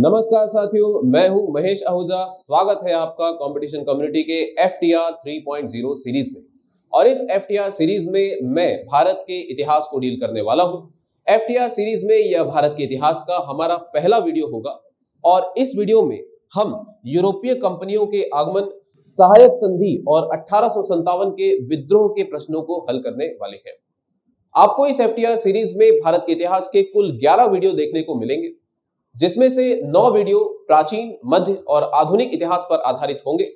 नमस्कार साथियों, मैं हूँ महेश आहूजा। स्वागत है आपका कंपटीशन कम्युनिटी के F T R three point zero series में। और इस एफ़ टी आर सीरीज़ में मैं भारत के इतिहास को डील करने वाला हूँ। एफटीआर सीरीज़ में यह भारत के इतिहास का हमारा पहला वीडियो होगा। और इस वीडियो में हम यूरोपीय कंपनियों के आगमन, सहायक संधि और अठारह के विद्रोह के प्रश्नों को हल करने वाले हैं। आपको इस एफटीआर सीरीज़ में भारत के इतिहास के कुल 11 वीडियो देखने को मिलेंगे। जिसमें से नौ वीडियो प्राचीन, मध्य और आधुनिक इतिहास पर आधारित होंगे,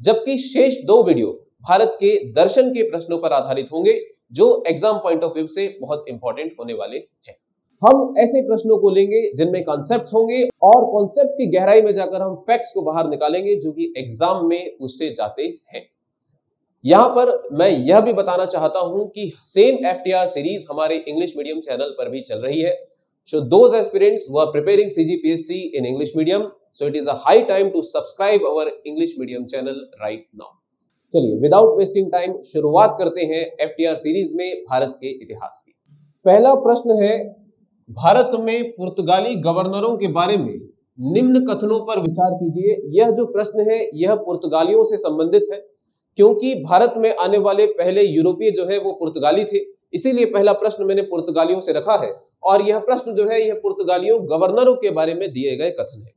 जबकि शेष दो वीडियो भारत के दर्शन के प्रश्नों पर आधारित होंगे, जो एग्ज़ाम पॉइंट ऑफ़ व्यू से बहुत इंपॉर्टेंट होने वाले हैं। हम ऐसे प्रश्नों को लेंगे, जिनमें कॉन्सेप्ट होंगे और कॉन्सेप्ट की गहराई में जाकर हम फैक्ट्स को बाहर निकालेंगे, जो कि एग्ज़ाम में पूछे जाते हैं। यहाँ पर मैं यह भी बताना चाहता हूँ कि सेम एफ़ सीरीज़ हमारे इंग्लिश मीडियम चैनल पर भी चल रही है। So those aspirants who are preparing CGPSC in English medium so it is a high time to subscribe our English medium channel right now चलिए विदाउट वेस्टिंग टाइम शुरुआत करते हैं एफ़ सीरीज़ में भारत के इतिहास की। पहला प्रश्न है, भारत में पुर्तगाली गवर्नरों के बारे में निम्न कथनों पर विचार कीजिए। यह जो प्रश्न है, यह पुर्तगालियों से संबंधित है, क्योंकि भारत में आने वाले पहले यूरोपीय जो है, वो पुर्तगाली थे। इसीलिए पहला प्रश्न मैंने पुर्तगालियों से रखा है। और यह प्रश्न जो है, यह पुर्तगालियों गवर्नरों के बारे में दिए गए कथन है।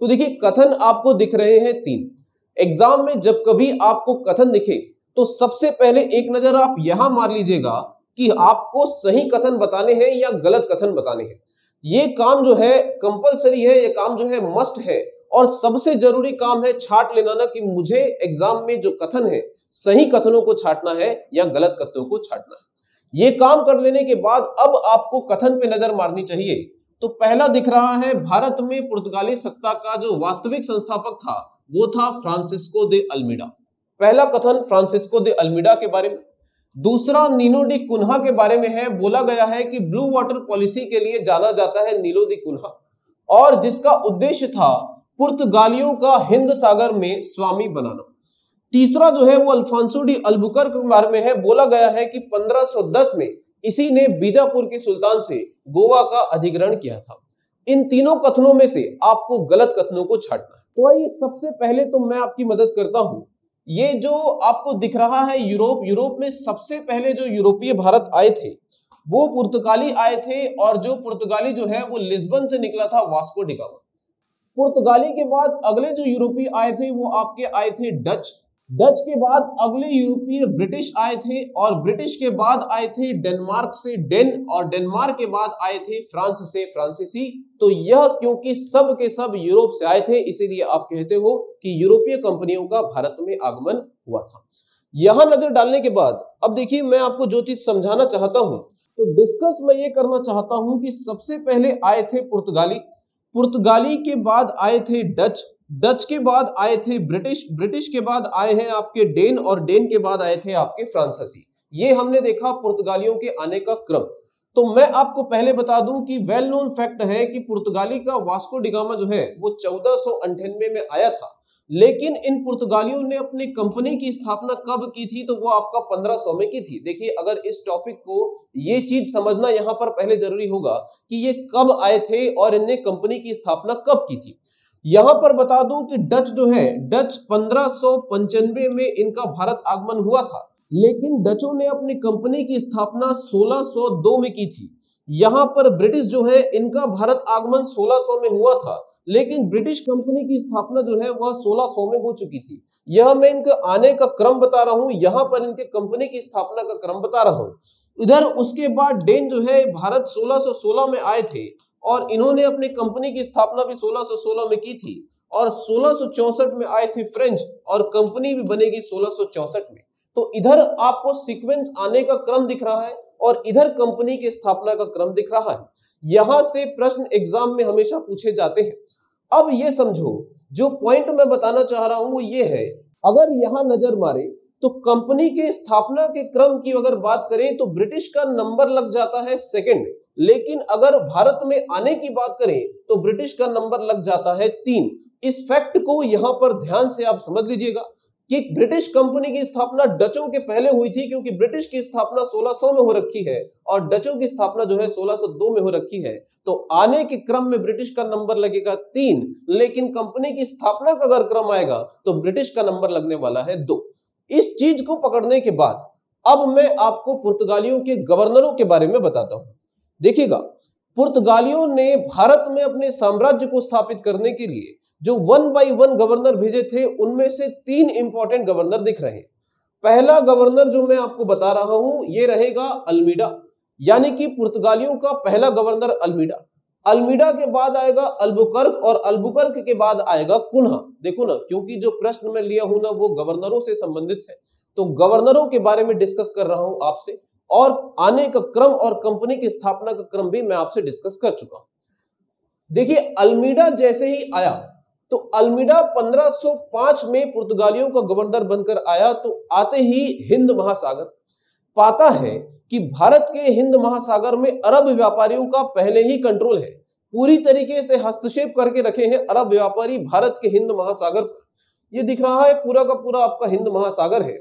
तो देखिए, कथन आपको दिख रहे हैं तीन। एग्ज़ाम में जब कभी आपको कथन दिखे तो सबसे पहले एक नज़र आप यहाँ मार लीजिएगा कि आपको सही कथन बताने हैं या गलत कथन बताने हैं। ये काम जो है कंपलसरी है, ये काम जो है मस्ट है और सबसे ज़रूरी काम है छाट लेना ना कि मुझे एग्ज़ाम में जो कथन है, सही कथनों को छाटना है या गलत कथनों को छाटना है। ये काम कर लेने के बाद अब आपको कथन पे नज़र मारनी चाहिए। तो पहला दिख रहा है, भारत में पुर्तगाली सत्ता का जो वास्तविक संस्थापक था, वो था फ्रांसिस्को दे अल्मीडा। पहला कथन फ्रांसिस्को दे अल्मीडा के बारे में। दूसरा, नीनो डी कुन्हा के बारे में है। बोला गया है कि ब्लू वाटर पॉलिसी के लिए जाना जाता है नीलो डी कुन्हा। और जिसका उद्देश्य था पुर्तगालियों का हिंद सागर में स्वामी बनाना। तीसरा जो है वो अल्फांसो डी अल्बुकर के बारे में है। बोला गया है कि 1510 में इसी ने बीजापुर के सुल्तान से गोवा का अधिग्रहण किया था। इन तीनों कथनों में से आपको गलत कथनों को छाटना है। तो आइए सबसे पहले तो मैं आपकी मदद करता हूँ। ये जो आपको दिख रहा है यूरोप यूरोप में सबसे पहले जो यूरोपीय भारत आए थे, वो पुर्तगाली आए थे और जो पुर्तगाली जो है वो लिस्बन से निकला था, वास्को डिगामा पुर्तगाली के बाद अगले जो यूरोपीय आए थे, वो आपके आए थे डच। डच के बाद अगले यूरोपीय ब्रिटिश आए थे और ब्रिटिश के बाद आए थे डेनमार्क से डेन और डेनमार्क के बाद आए थे फ्रांस से फ्रांसीसी। तो यह क्योंकि सब के सब यूरोप से आए थे, इसीलिए आप कहते हो कि यूरोपीय कंपनियों का भारत में आगमन हुआ था। यहाँ नज़र डालने के बाद, अब देखिए मैं आपको जो चीज़ समझाना चाहता हूँ। तो डिस्कस मैं ये करना चाहता हूँ कि सबसे पहले आए थे पुर्तगाली। पुर्तगाली के बाद आए थे डच डच के बाद आए थे ब्रिटिश ब्रिटिश के बाद आए हैं आपके डेन और डेन के बाद आए थे आपके फ्रांसीसी। ये हमने देखा पुर्तगालियों के आने का क्रम। तो मैं आपको पहले बता दूँ कि वेल नोन फैक्ट है कि पुर्तगाली का वास्को डिगामा जो है, वो चौदह में आया था। लेकिन इन पुर्तगालियों ने अपनी कंपनी की स्थापना कब की थी तो वो आपका 1500 में की थी। देखिए, अगर इस टॉपिक को ये चीज़ समझना यहाँ पर पहले ज़रूरी होगा कि ये कब आए थे और इनने कंपनी की स्थापना कब की थी। यहाँ पर बता दूँ कि डच जो है, डच पंद्रह में इनका भारत आगमन हुआ था। लेकिन डचों ने अपनी कंपनी की स्थापना 1602 में की थी। यहाँ पर ब्रिटिश जो है, इनका भारत आगमन 1600 में हुआ था। लेकिन ब्रिटिश कंपनी की स्थापना जो है, वह 1600 में हो चुकी थी। यह मैं इनके आने का क्रम बता रहा हूँ, यहाँ पर इनके कंपनी की स्थापना का क्रम बता रहा हूँ। इधर उसके बाद डेन जो है, भारत 1616 में आए थे। और इन्होंने अपनी कंपनी की स्थापना भी 1616 में की थी और सोलह में आए थे फ्रेंच और कंपनी भी बनेगी सोलह में। तो इधर आपको सीक्वेंस आने का क्रम दिख रहा है और इधर कंपनी की स्थापना का क्रम दिख रहा है। यहाँ से प्रश्न एग्ज़ाम में हमेशा पूछे जाते हैं। अब ये समझो, जो पॉइंट मैं बताना चाह रहा हूँ वो ये है, अगर यहाँ नज़र मारे तो कंपनी के स्थापना के क्रम की अगर बात करें तो ब्रिटिश का नंबर लग जाता है सेकंड। लेकिन अगर भारत में आने की बात करें तो ब्रिटिश का नंबर लग जाता है तीन। इस फैक्ट को यहाँ पर ध्यान से आप समझ लीजिएगा कि ब्रिटिश कंपनी की स्थापना डचों के पहले हुई थी, क्योंकि ब्रिटिश की स्थापना 1600 में हो रखी है और डचों की स्थापना जो है 1602 में हो रखी है। तो आने के क्रम में ब्रिटिश का नंबर लगेगा तीन, लेकिन कंपनी की स्थापना का अगर क्रम आएगा तो ब्रिटिश का नंबर लगने वाला है दो। इस चीज़ को पकड़ने के बाद, अब मैं आपको पुर्तगालियों के गवर्नरों के बारे में बताता हूँ। देखिएगा, पुर्तगालियों ने भारत में अपने साम्राज्य को स्थापित करने के लिए जो वन बाई वन गवर्नर भेजे थे, उनमें से तीन इंपॉर्टेंट गवर्नर दिख रहे हैं। पहला गवर्नर जो मैं आपको बता रहा हूँ, ये रहेगा अल्मीडा, यानी कि पुर्तगालियों का पहला गवर्नर अल्मीडा। अल्मीडा के बाद आएगा अल्बुकर्क और अल्बुकर्क के बाद आएगा कुन्हा। देखो ना, क्योंकि जो प्रश्न में लिया हूँ ना, वो गवर्नरों से संबंधित है। तो गवर्नरों के बारे में डिस्कस कर रहा हूँ आपसे। और आने का क्रम और कंपनी की स्थापना का क्रम भी मैं आपसे डिस्कस कर चुका देखिए, अल्मीडा जैसे ही आया तो अल्मीडा 1505 में पुर्तगालियों का गवर्नर बनकर आया तो आते ही हिंद महासागर। पाता है कि भारत के हिंद महासागर में अरब व्यापारियों का पहले ही कंट्रोल है। पूरी तरीके से हस्तक्षेप करके रखे हैं अरब व्यापारी भारत के हिंद महासागर पर। यह दिख रहा है पूरा का पूरा आपका हिंद महासागर है।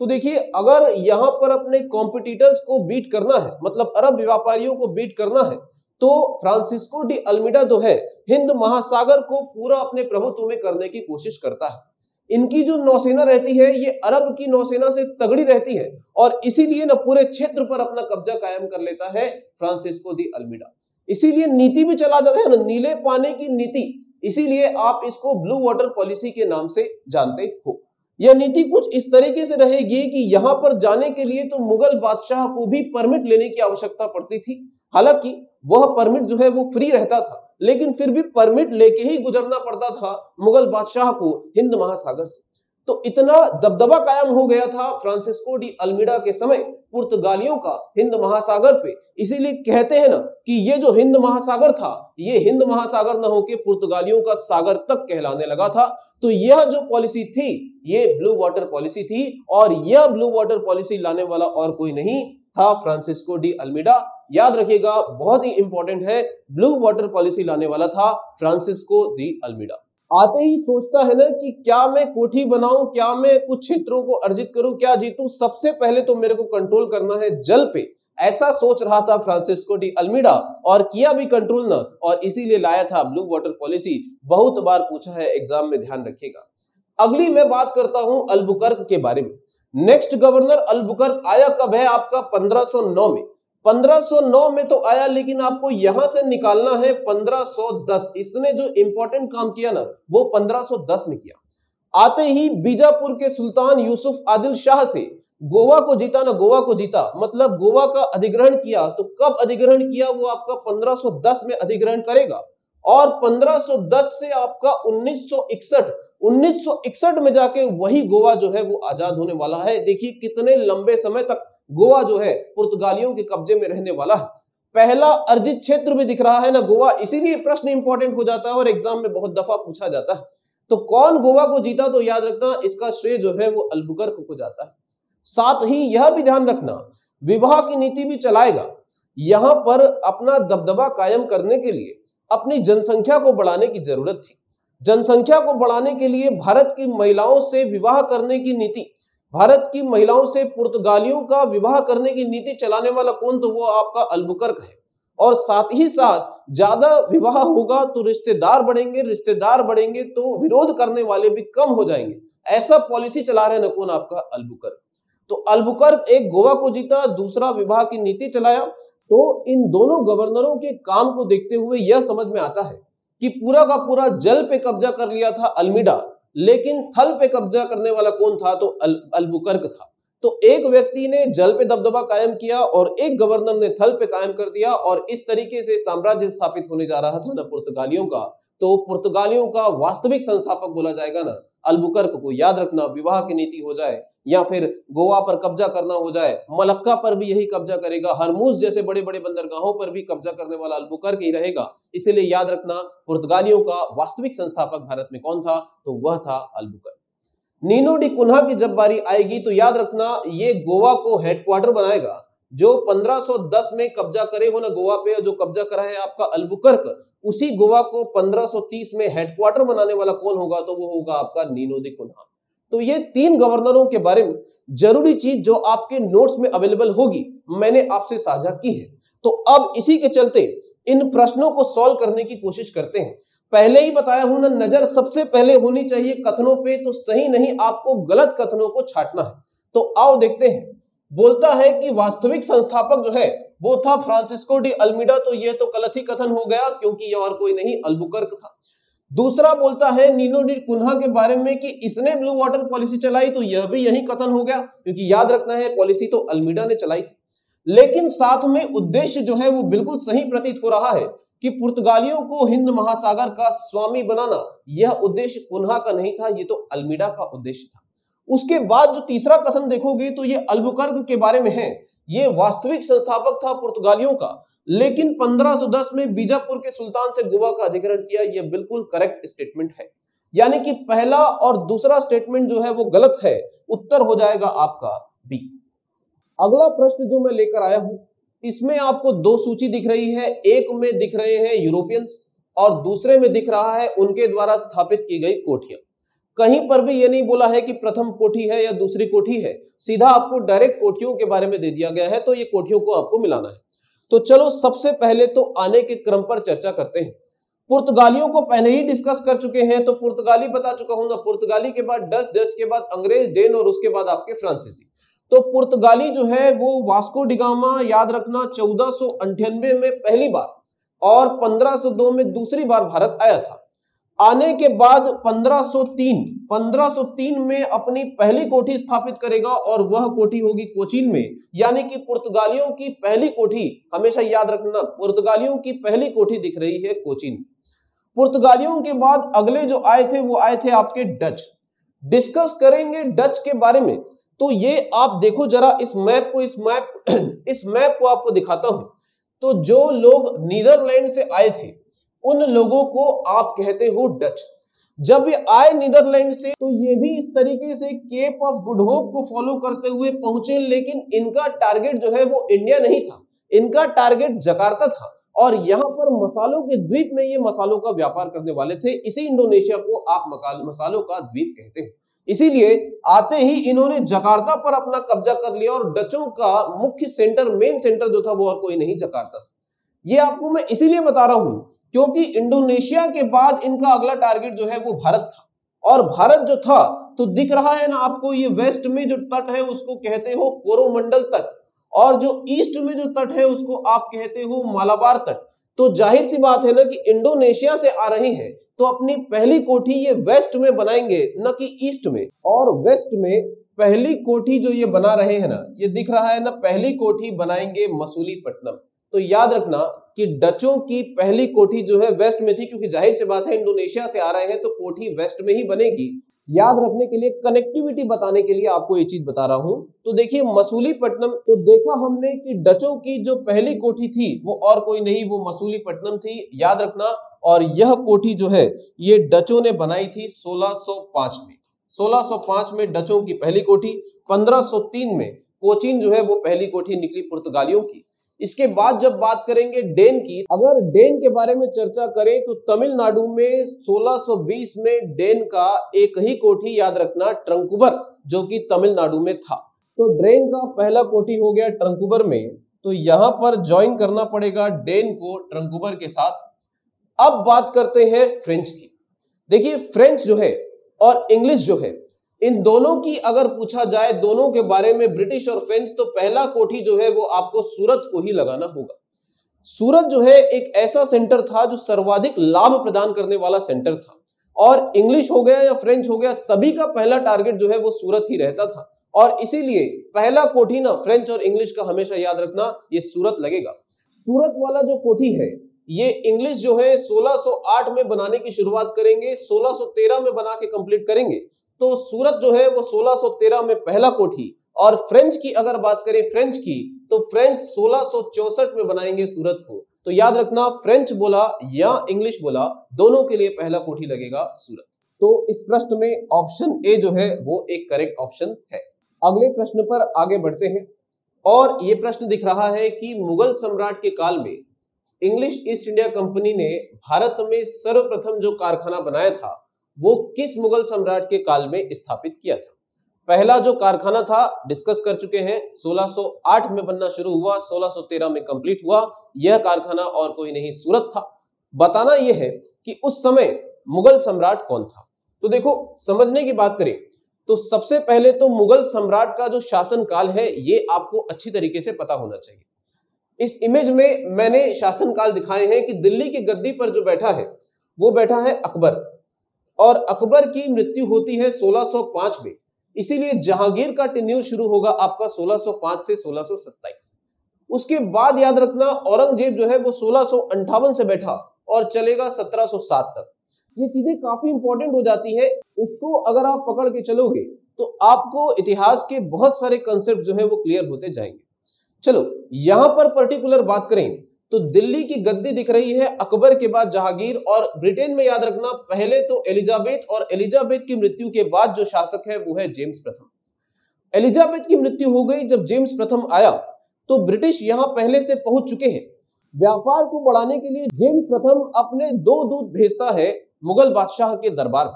तो देखिए, अगर यहाँ पर अपने कॉम्पिटिटर्स को बीट करना है मतलब अरब व्यापारियों को बीट करना है तो फ्रांसिस्को डी अल्मीडा जो है, हिंद महासागर को पूरा अपने प्रभुत्व में करने की कोशिश करता है। इनकी जो नौसेना रहती है, ये अरब की नौसेना से तगड़ी रहती है और इसीलिए ना पूरे क्षेत्र पर अपना कब्जा कायम कर लेता है फ्रांसिस्को दी अल्मीडा। इसीलिए नीति भी चला जाता है ना, नीले पानी की नीति, इसीलिए आप इसको ब्लू वाटर पॉलिसी के नाम से जानते हो। यह नीति कुछ इस तरीके से रहेगी कि यहाँ पर जाने के लिए तो मुगल बादशाह को भी परमिट लेने की आवश्यकता पड़ती थी। हालाँकि वह परमिट जो है वो फ्री रहता था, लेकिन फिर भी परमिट लेके ही गुजरना पड़ता था मुगल बादशाह को हिंद महासागर से। तो इतना दबदबा कायम हो गया था फ्रांसिस्को डी अल्मीडा के समय पुर्तगालियों का हिंद महासागर पे। इसीलिए कहते हैं ना कि ये जो हिंद महासागर था, ये हिंद महासागर न होके पुर्तगालियों का सागर तक कहलाने लगा था। तो यह जो पॉलिसी थी, ये ब्लू वाटर पॉलिसी थी और यह ब्लू वाटर पॉलिसी लाने वाला और कोई नहीं था फ्रांसिस्को डी अल्मीडा याद रखिएगा, बहुत ही इंपॉर्टेंट है, ब्लू वाटर पॉलिसी लाने वाला था फ्रांसिस्को डी अल्मीडा आते ही सोचता है ना कि क्या मैं कोठी बनाऊँ, क्या मैं कुछ क्षेत्रों को अर्जित करूँ, क्या जीतूं, सबसे पहले तो मेरे को कंट्रोल करना है जल पे। ऐसा सोच रहा था फ्रांसिस्को डी अल्मीडा और किया भी कंट्रोल ना, और इसीलिए लाया था ब्लू वाटर पॉलिसी बहुत बार पूछा है एग्ज़ाम में ध्यान रखिएगा। अगली मैं बात करता हूँ अल्बुकर्क के बारे में। नेक्स्ट गवर्नर अल्बुकर्क आया कब है आपका? 1509 में। 1509 में तो आया, लेकिन आपको यहाँ से निकालना है 1510 इसने जो इंपॉर्टेंट काम किया ना, वो 1510 में किया। आते ही बीजापुर के सुल्तान यूसुफ आदिल शाह से, गोवा को जीता ना, गोवा को जीता मतलब गोवा का अधिग्रहण किया तो कब अधिग्रहण किया वो आपका 1510 में अधिग्रहण करेगा? और 1510 से आपका 1961 1961 में जाके वही गोवा जो है वो आज़ाद होने वाला है। देखिए कितने लंबे समय तक गोवा जो है, पुर्तगालियों के कब्जे में रहने वाला है। पहला अर्जित क्षेत्र भी दिख रहा है ना गोवा, इसीलिए प्रश्न इंपॉर्टेंट हो जाता है और एग्ज़ाम में बहुत दफ़ा पूछा जाता है। तो कौन गोवा को जीता तो याद रखना, इसका श्रेय जो है वो अल्बुकर्क को जाता है। साथ ही यह भी ध्यान रखना, विवाह की नीति भी चलाएगा। यहाँ पर अपना दबदबा कायम करने के लिए, अपनी जनसंख्या को बढ़ाने की ज़रूरत थी। जनसंख्या को बढ़ाने के लिए भारत की महिलाओं से विवाह करने की नीति भारत की महिलाओं से पुर्तगालियों का विवाह करने की नीति चलाने वाला कौन तो वो आपका अल्बुकर्क है। और साथ ही साथ ज़्यादा विवाह होगा तो रिश्तेदार बढ़ेंगे रिश्तेदार बढ़ेंगे तो विरोध करने वाले भी कम हो जाएँगे। ऐसा पॉलिसी चला रहे न कौन आपका अल्बुकर्क? तो अल्बुकर्क एक गोवा को जीता, दूसरा विवाह की नीति चलाया। तो इन दोनों गवर्नरों के काम को देखते हुए यह समझ में आता है कि पूरा का पूरा जल पे कब्जा कर लिया था अल्मीडा। लेकिन थल पे कब्जा करने वाला कौन था? तो अल, अलबुकर्क था। तो एक व्यक्ति ने जल पे दबदबा कायम किया और एक गवर्नर ने थल पे कायम कर दिया और इस तरीके से साम्राज्य स्थापित होने जा रहा था ना पुर्तगालियों का। तो पुर्तगालियों का वास्तविक संस्थापक बोला जाएगा ना अल्बुकर्क को। याद रखना विवाह की नीति हो जाए। या फिर गोवा पर कब्जा करना हो जाए, मलक्का पर भी यही कब्जा करेगा, हरमूज जैसे बड़े बड़े बंदरगाहों पर भी कब्जा करने वाला अलबुकर्क ही रहेगा। इसीलिए याद रखना, पुर्तगालियों का वास्तविक संस्थापक भारत में कौन था? तो वह था अलबुकर्क। नीनो डी कुन्हा की जब बारी आएगी तो याद रखना, ये गोवा को हेडक्वार्टर बनाएगा। जो 1510 में कब्जा करे हो ना गोवा पे, जो कब्जा करा है आपका अलबुकर्क, उसी गोवा को 1530 में हेडक्वार्टर बनाने वाला कौन होगा? तो वो होगा आपका नीनो दी कुन्हा। तो ये तीन गवर्नरों के बारे में ज़रूरी चीज़ जो आपके नोट्स में अवेलेबल होगी, मैंने आपसे साझा की है। तो अब इसी के चलते इन प्रश्नों को सॉल्व करने की कोशिश करते हैं। पहले ही बताया हूँ ना, नज़र सबसे पहले होनी चाहिए कथनों पे तो सही नहीं आपको गलत कथनों को छाटना है। तो आओ देखते हैं। बोलता है कि वास्तविक संस्थापक जो है, वो था फ्रांसिस्को डी अल्मीडा तो यह तो गलत ही कथन हो गया, क्योंकि यह और कोई नहीं, अल्बुकर्क था। दूसरा बोलता है, नीनो डी कुन्हा के बारे में कि इसने ब्लू वाटर पॉलिसी चलाई तो यह भी यही कथन हो गया। क्योंकि याद रखना है पॉलिसी तो अल्मीडा ने चलाई थी। लेकिन साथ में उद्देश्य जो है वो बिल्कुल सही प्रतीत हो रहा है कि पुर्तगालियों को हिंद महासागर का स्वामी बनाना, यह उद्देश्य कुन्हा का नहीं था, ये तो अल्मीडा का उद्देश्य था। उसके बाद जो तीसरा कथन देखोगे तो ये अल्बुकर्ग के बारे में है। ये वास्तविक संस्थापक था पुर्तगालियों का। लेकिन 1510 में बीजापुर के सुल्तान से गोवा का अधिग्रहण किया यह बिल्कुल करेक्ट स्टेटमेंट है। यानी कि पहला और दूसरा स्टेटमेंट जो है वो गलत है, उत्तर हो जाएगा आपका बी अगला प्रश्न जो मैं लेकर आया हूँ, इसमें आपको दो सूची दिख रही है, एक में दिख रहे हैं यूरोपियंस और दूसरे में दिख रहा है उनके द्वारा स्थापित की गई कोठियाँ। कहीं पर भी ये नहीं बोला है कि प्रथम कोठी है या दूसरी कोठी है, सीधा आपको डायरेक्ट कोठियों के बारे में दे दिया गया है तो ये कोठियों को आपको मिलाना है। तो चलो सबसे पहले तो आने के क्रम पर चर्चा करते हैं। पुर्तगालियों को पहले ही डिस्कस कर चुके हैं तो पुर्तगाली बता चुका हूँ ना, पुर्तगाली के बाद डच डच के बाद अंग्रेज़ डेन और उसके बाद आपके फ्रांसीसी। तो पुर्तगाली जो है, वो वास्को डिगामा याद रखना, चौदह में पहली बार और 1502 में दूसरी बार भारत आया था। आने के बाद 1503 1503 में अपनी पहली कोठी स्थापित करेगा और वह कोठी होगी कोचीन में। यानी कि पुर्तगालियों की पहली कोठी, हमेशा याद रखना, पुर्तगालियों की पहली कोठी दिख रही है कोचीन। पुर्तगालियों के बाद अगले जो आए थे, वो आए थे आपके डच। डिस्कस करेंगे डच के बारे में। तो ये आप देखो जरा इस मैप को, इस मैप इस मैप को आपको दिखाता हूँ। तो जो लोग नीदरलैंड से आए थे उन लोगों को आप कहते हो डच। जब ये आए नीदरलैंड से तो ये भी इस तरीके से केप ऑफ़ गुड होप को फॉलो करते हुए पहुँचे, लेकिन इनका टारगेट जो है वो इंडिया नहीं था। इनका टारगेट जकार्ता था। और यहाँ पर मसालों के द्वीप में ये मसालों का व्यापार करने वाले थे। इसी इंडोनेशिया को आप मसालों का द्वीप कहते हैं। इसीलिए आते ही इन्होंने जकार्ता पर अपना कब्जा कर लिया, और डचों का मुख्य सेंटर, मेन सेंटर जो था वो और कोई नहीं, जकार्ता। था ये आपको मैं इसीलिए बता रहा हूँ क्योंकि इंडोनेशिया के बाद इनका अगला टारगेट जो है वो भारत था। और भारत जो था तो दिख रहा है ना आपको, ये वेस्ट में जो तट है, उसको कहते हो कोरोमंडल तट। और जो ईस्ट में जो तट है, उसको आप कहते हो मालाबार तट। तो ज़ाहिर सी बात है ना कि इंडोनेशिया से आ रहे हैं तो अपनी पहली कोठी ये वेस्ट में बनाएँगे, न कि ईस्ट में। और वेस्ट में पहली कोठी जो ये बना रहे हैं ना, ये दिख रहा है ना, पहली कोठी बनाएँगे मसूलीपट्टनम। तो याद रखना कि डचों की पहली कोठी जो है वेस्ट में थी, क्योंकि ज़ाहिर सी बात है, इंडोनेशिया से आ रहे हैं तो कोठी वेस्ट में ही बनेगी। याद रखने के लिए कनेक्टिविटी बताने के लिए आपको ये चीज़ बता रहा हूँ। तो देखिए, मसूलीपट्टनम तो देखा हमने कि डचों की जो पहली कोठी थी, वो और कोई नहीं, वो मसूलीपट्टनम थी, याद रखना। और यह कोठी जो है, ये डचों ने बनाई थी 1605 में। 1605 में डचों की पहली कोठी 1503 में कोचीन जो है, वो पहली कोठी निकली पुर्तगालियों की। इसके बाद जब बात करेंगे डेन की, अगर डेन के बारे में चर्चा करें तो तमिलनाडु में 1620 में डेन का एक ही कोठी याद रखना ट्रंकुबर, जो कि तमिलनाडु में था। तो ड्रेन का पहला कोठी हो गया ट्रंकुबर में तो यहाँ पर ज्वाइन करना पड़ेगा डेन को ट्रंकुबर के साथ। अब बात करते हैं फ्रेंच की। देखिए फ्रेंच जो है और इंग्लिश जो है इन दोनों की अगर पूछा जाए, दोनों के बारे में ब्रिटिश और फ्रेंच तो पहला कोठी जो है वो आपको सूरत को ही लगाना होगा। सूरत जो है एक ऐसा सेंटर था जो सर्वाधिक लाभ प्रदान करने वाला सेंटर था। और इंग्लिश हो गया या फ्रेंच हो गया, सभी का पहला टारगेट जो है वो सूरत ही रहता था। और इसीलिए पहला कोठी ना फ्रेंच और इंग्लिश का हमेशा याद रखना, ये सूरत लगेगा। सूरत वाला जो कोठी है, ये इंग्लिश जो है 1608 में बनाने की शुरुआत करेंगे 1613 में बना के कंप्लीट करेंगे। तो सूरत जो है वो 1613 में पहला कोठी। और फ्रेंच की अगर बात करें फ्रेंच की तो फ्रेंच सोलह में बनाएँगे सूरत को। तो याद रखना, फ्रेंच बोला या इंग्लिश बोला, दोनों के लिए पहला कोठी लगेगा सूरत। तो इस प्रश्न में ऑप्शन ए जो है, वो एक करेक्ट ऑप्शन है। अगले प्रश्न पर आगे बढ़ते हैं। और ये प्रश्न दिख रहा है कि मुगल सम्राट के काल में इंग्लिश ईस्ट इंडिया कंपनी ने भारत में सर्वप्रथम जो कारखाना बनाया था वो किस मुगल सम्राट के काल में स्थापित किया था? पहला जो कारखाना था डिस्कस कर चुके हैं 1608 में बनना शुरू हुआ 1613 में कंप्लीट हुआ, यह कारखाना और कोई नहीं, सूरत था। बताना यह है कि उस समय मुगल सम्राट कौन था? तो देखो, समझने की बात करें तो सबसे पहले तो मुगल सम्राट का जो शासन काल है, ये आपको अच्छी तरीके से पता होना चाहिए। इस इमेज में मैंने शासन काल दिखाए हैं कि दिल्ली की गद्दी पर जो बैठा है, वो बैठा है अकबर। और अकबर की मृत्यु होती है 1605 में। इसीलिए जहांगीर का टेन्यूर शुरू होगा आपका 1605 से 1627 उसके बाद याद रखना, औरंगज़ेब जो है वो सोलह से बैठा और चलेगा 1707 तक। ये चीज़ें काफ़ी इंपॉर्टेंट हो जाती है। इसको अगर आप पकड़ के चलोगे तो आपको इतिहास के बहुत सारे कंसेप्ट जो है वो क्लियर होते जाएँगे। चलो, यहाँ पर पर्टिकुलर बात करें। तो दिल्ली की गद्दी दिख रही है अकबर के बाद जहांगीर और ब्रिटेन में याद रखना, पहले तो एलिजाबेथ और एलिजाबेथ की मृत्यु के बाद जो शासक है वो है जेम्स प्रथम। एलिजाबेथ की मृत्यु हो गई, जब जेम्स प्रथम आया तो ब्रिटिश यहाँ पहले से पहुँच चुके हैं। व्यापार को बढ़ाने के लिए जेम्स प्रथम अपने दो दूत भेजता है मुगल बादशाह के दरबार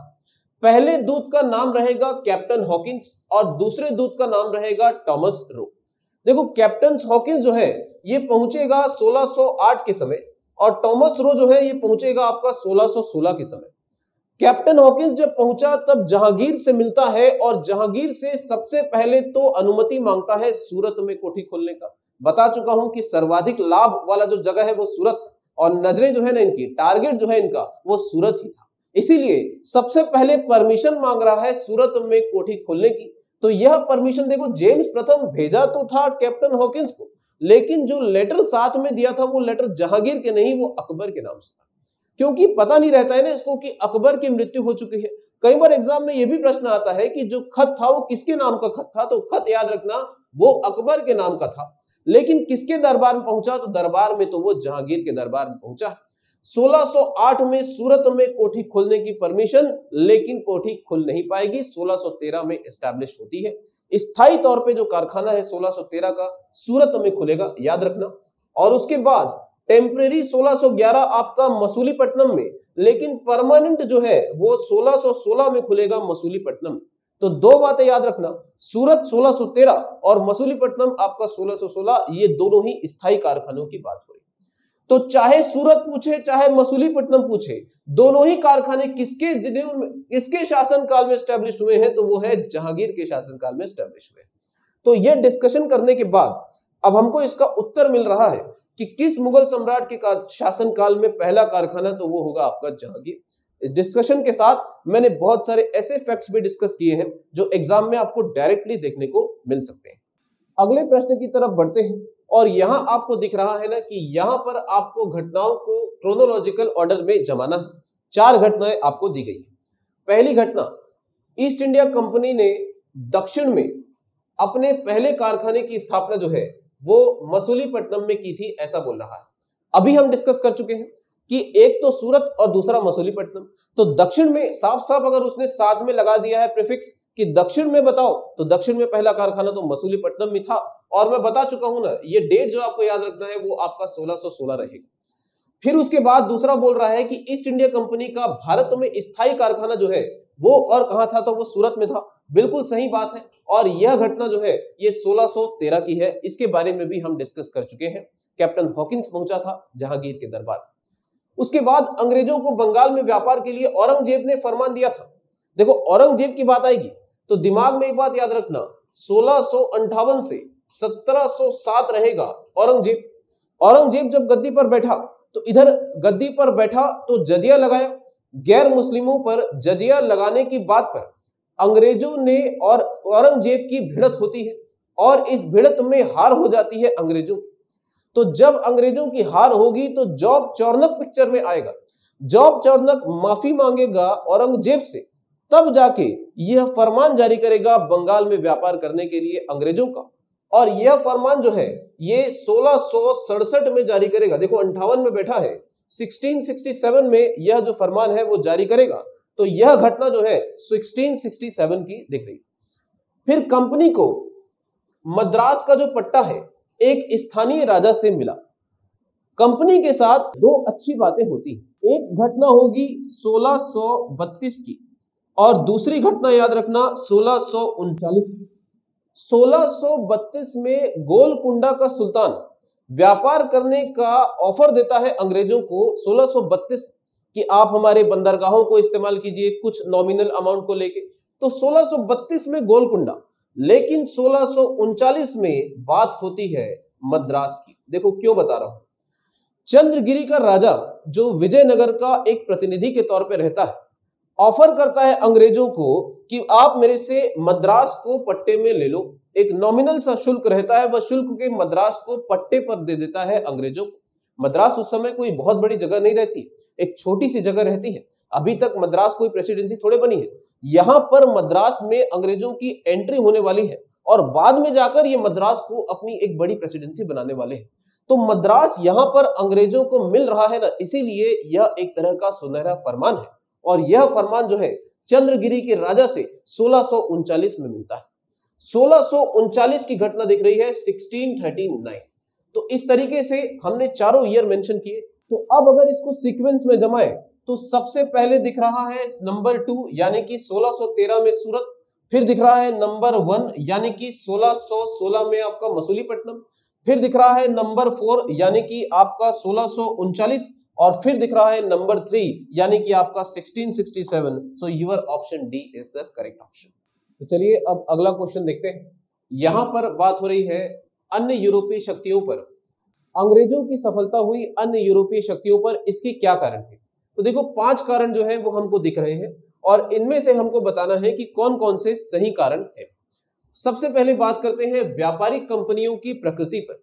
पहले दूत का नाम रहेगा कैप्टन हॉकिंस और दूसरे दूत का नाम रहेगा टॉमस रो। देखो कैप्टन हॉकिंस जो है, ये पहुंचेगा 1608 के समय और टॉमस रो जो है, ये पहुंचेगा आपका 1616 के समय। कैप्टन हॉकिंस जब पहुँचा, तब जहांगीर से मिलता है और जहांगीर से सबसे पहले तो अनुमति माँगता है सूरत में कोठी खोलने का। बता चुका हूँ कि सर्वाधिक लाभ वाला जो जगह है, वो सूरत और नज़रें जो है ना इनकी, टारगेट जो है इनका, वो सूरत ही था। इसीलिए सबसे पहले परमिशन मांग रहा है सूरत में कोठी खोलने की। तो यह परमिशन देखो जेम्स प्रथम भेजा तो था कैप्टन हॉकिंस को, लेकिन जो लेटर साथ में दिया था, वो लेटर जहांगीर के नहीं, वो अकबर के नाम से था। क्योंकि पता नहीं रहता है ना इसको कि अकबर की मृत्यु हो चुकी है। कई बार एग्ज़ाम में यह भी प्रश्न आता है कि जो खत था, वो किसके नाम का खत था? तो खत याद रखना, वो अकबर के नाम का था। लेकिन किसके दरबार में पहुँचा? तो दरबार में तो वो जहांगीर के दरबार में पहुँचा। 1608 में सूरत में कोठी खोलने की परमिशन लेकिन कोठी खुल नहीं पाएगी। 1613 में एस्टैब्लिश होती है। स्थायी तौर पे जो कारखाना है 1613 का, सूरत में खुलेगा, याद रखना। और उसके बाद टेम्परेरी 1611 आपका मसूलीपट्टनम में, लेकिन परमानेंट जो है, वो 1616 में खुलेगा मसूलीपट्टनम। तो दो बातें याद रखना। सूरत 1613 और मसूलीपट्टनम आपका 1616 ये दोनों ही स्थायी कारखानों की बात हो रही तो चाहे सूरत पूछे, चाहे मसूलीपट्टनम पूछे, दोनों ही कारखाने किसके किसके शासन काल में स्टैब्लिश हुए हैं तो वो है जहांगीर के शासन काल में स्टैब्लिश हुए तो ये डिस्कशन करने के बाद, अब हमको इसका उत्तर मिल रहा है कि किस मुगल सम्राट के शासन काल में पहला कारखाना तो वो होगा आपका जहांगीर। इस डिस्कशन के साथ मैंने बहुत सारे ऐसे फैक्ट्स भी डिस्कस किए हैं, जो एग्ज़ाम में आपको डायरेक्टली देखने को मिल सकते हैं। अगले प्रश्न की तरफ़ बढ़ते हैं। और यहाँ आपको दिख रहा है ना कि यहाँ पर आपको घटनाओं को क्रोनोलॉजिकल ऑर्डर में जमाना है। चार घटनाएँ आपको दी गई पहली घटना ईस्ट इंडिया कंपनी ने दक्षिण में अपने पहले कारखाने की स्थापना जो है, वो मसूलीपट्टनम में की थी, ऐसा बोल रहा है। अभी हम डिस्कस कर चुके हैं कि एक तो सूरत और दूसरा मसूलीपट्टनम। तो दक्षिण में साफ़ साफ़ अगर उसने साथ में लगा दिया है प्रिफिक्स कि दक्षिण में बताओ। तो दक्षिण में पहला कारखाना तो मसूलीपट्टनम में था और मैं बता चुका हूँ ना, ये डेट जो आपको याद रखना है, वो आपका 1616 रहेगा। फिर उसके बाद दूसरा बोल रहा है कि ईस्ट इंडिया कंपनी का भारत में स्थायी कारखाना जो है, वो और कहा था? तो वो सूरत में था। बिल्कुल सही बात है। और यह घटना जो है, ये 1613 की है। इसके बारे में भी हम डिस्कस कर चुके हैं। कैप्टन हॉकिंस पहुँचा था जहांगीर के दरबार। उसके बाद अंग्रेज़ों को बंगाल में व्यापार के लिए औरंगज़ेब ने फरमान दिया था। देखो, औरंगज़ेब की बात आएगी। तो दिमाग में एक बात याद रखना, सोलह से 1707 रहेगा औरंगज़ेब। औरंगज़ेब जब गद्दी पर बैठा तो इधर गद्दी पर बैठा तो जजिया लगाया। गैर मुस्लिमों पर जजिया लगाने की बात पर अंग्रेज़ों ने और औरंगज़ेब की भिड़त होती है और इस भिड़त में हार हो जाती है अंग्रेज़ों। तो जब अंग्रेज़ों की हार होगी तो जॉब चौरनक पिक्चर में आएगा। जॉब चौरनक माफ़ी मांगेगा औरंगज़ेब से। तब जाके यह फरमान जारी करेगा बंगाल में व्यापार करने के लिए अंग्रेज़ों का। और यह फरमान जो है, ये सोलह में जारी करेगा। देखो, अंठावन में बैठा है 1667 में यह जो फरमान है वो जारी करेगा। तो यह घटना जो है 1667 की दिख रही। फिर कंपनी को मद्रास का जो पट्टा है, एक स्थानीय राजा से मिला। कंपनी के साथ दो अच्छी बातें होती एक घटना होगी 1632 की। और दूसरी घटना याद रखना, सोलह सो उनचालीस। 1632 में गोलकुंडा का सुल्तान व्यापार करने का ऑफ़र देता है अंग्रेज़ों को। 1632 कि आप हमारे बंदरगाहों को इस्तेमाल कीजिए कुछ नॉमिनल अमाउंट को लेके। तो 1632 में गोलकुंडा, लेकिन सोलह में बात होती है मद्रास की। देखो क्यों बता रहा हूँ। चंद्रगिरी का राजा, जो विजयनगर का एक प्रतिनिधि के तौर पर रहता है ऑफ़र करता है अंग्रेज़ों को कि आप मेरे से मद्रास को पट्टे में ले लो। एक नॉमिनल सा शुल्क रहता है, वह शुल्क के मद्रास को पट्टे पर दे देता है अंग्रेज़ों को। मद्रास उस समय कोई बहुत बड़ी जगह नहीं रहती, एक छोटी सी जगह रहती है। अभी तक मद्रास कोई प्रेसिडेंसी थोड़े बनी है। यहाँ पर मद्रास में अंग्रेज़ों की एंट्री होने वाली है और बाद में जाकर ये मद्रास को अपनी एक बड़ी प्रेसिडेंसी बनाने वाले हैं। तो मद्रास यहाँ पर अंग्रेज़ों को मिल रहा है ना, इसीलिए यह एक तरह का सुनहरा फरमान है। और यह फरमान जो है चंद्रगिरी के राजा से सोलह में मिलता है। सोलह की घटना दिख रही है 1639 तो इस तरीके से हमने चारों ईयर मेंशन किए। तो अब अगर इसको सीक्वेंस में जमाए तो सबसे पहले दिख रहा है नंबर टू यानी कि 1613 में सूरत, फिर दिख रहा है नंबर वन यानी कि 1616 में आपका मसूलीपट्टनम, फिर दिख रहा है नंबर फोर यानी कि आपका सोलह और फिर दिख रहा है नंबर थ्री, यानी कि आपका 1667 so your option D is the correct option तो चलिए, अब अगला क्वेश्चन देखते हैं। यहाँ पर बात हो रही है अन्य यूरोपीय शक्तियों पर। अंग्रेज़ों की सफलता हुई अन्य यूरोपीय शक्तियों पर, इसके क्या कारण थे? तो देखो, पाँच कारण जो है वो हमको दिख रहे हैं और इनमें से हमको बताना है कि कौन कौन से सही कारण है। सबसे पहले बात करते हैं व्यापारिक कंपनियों की प्रकृति पर।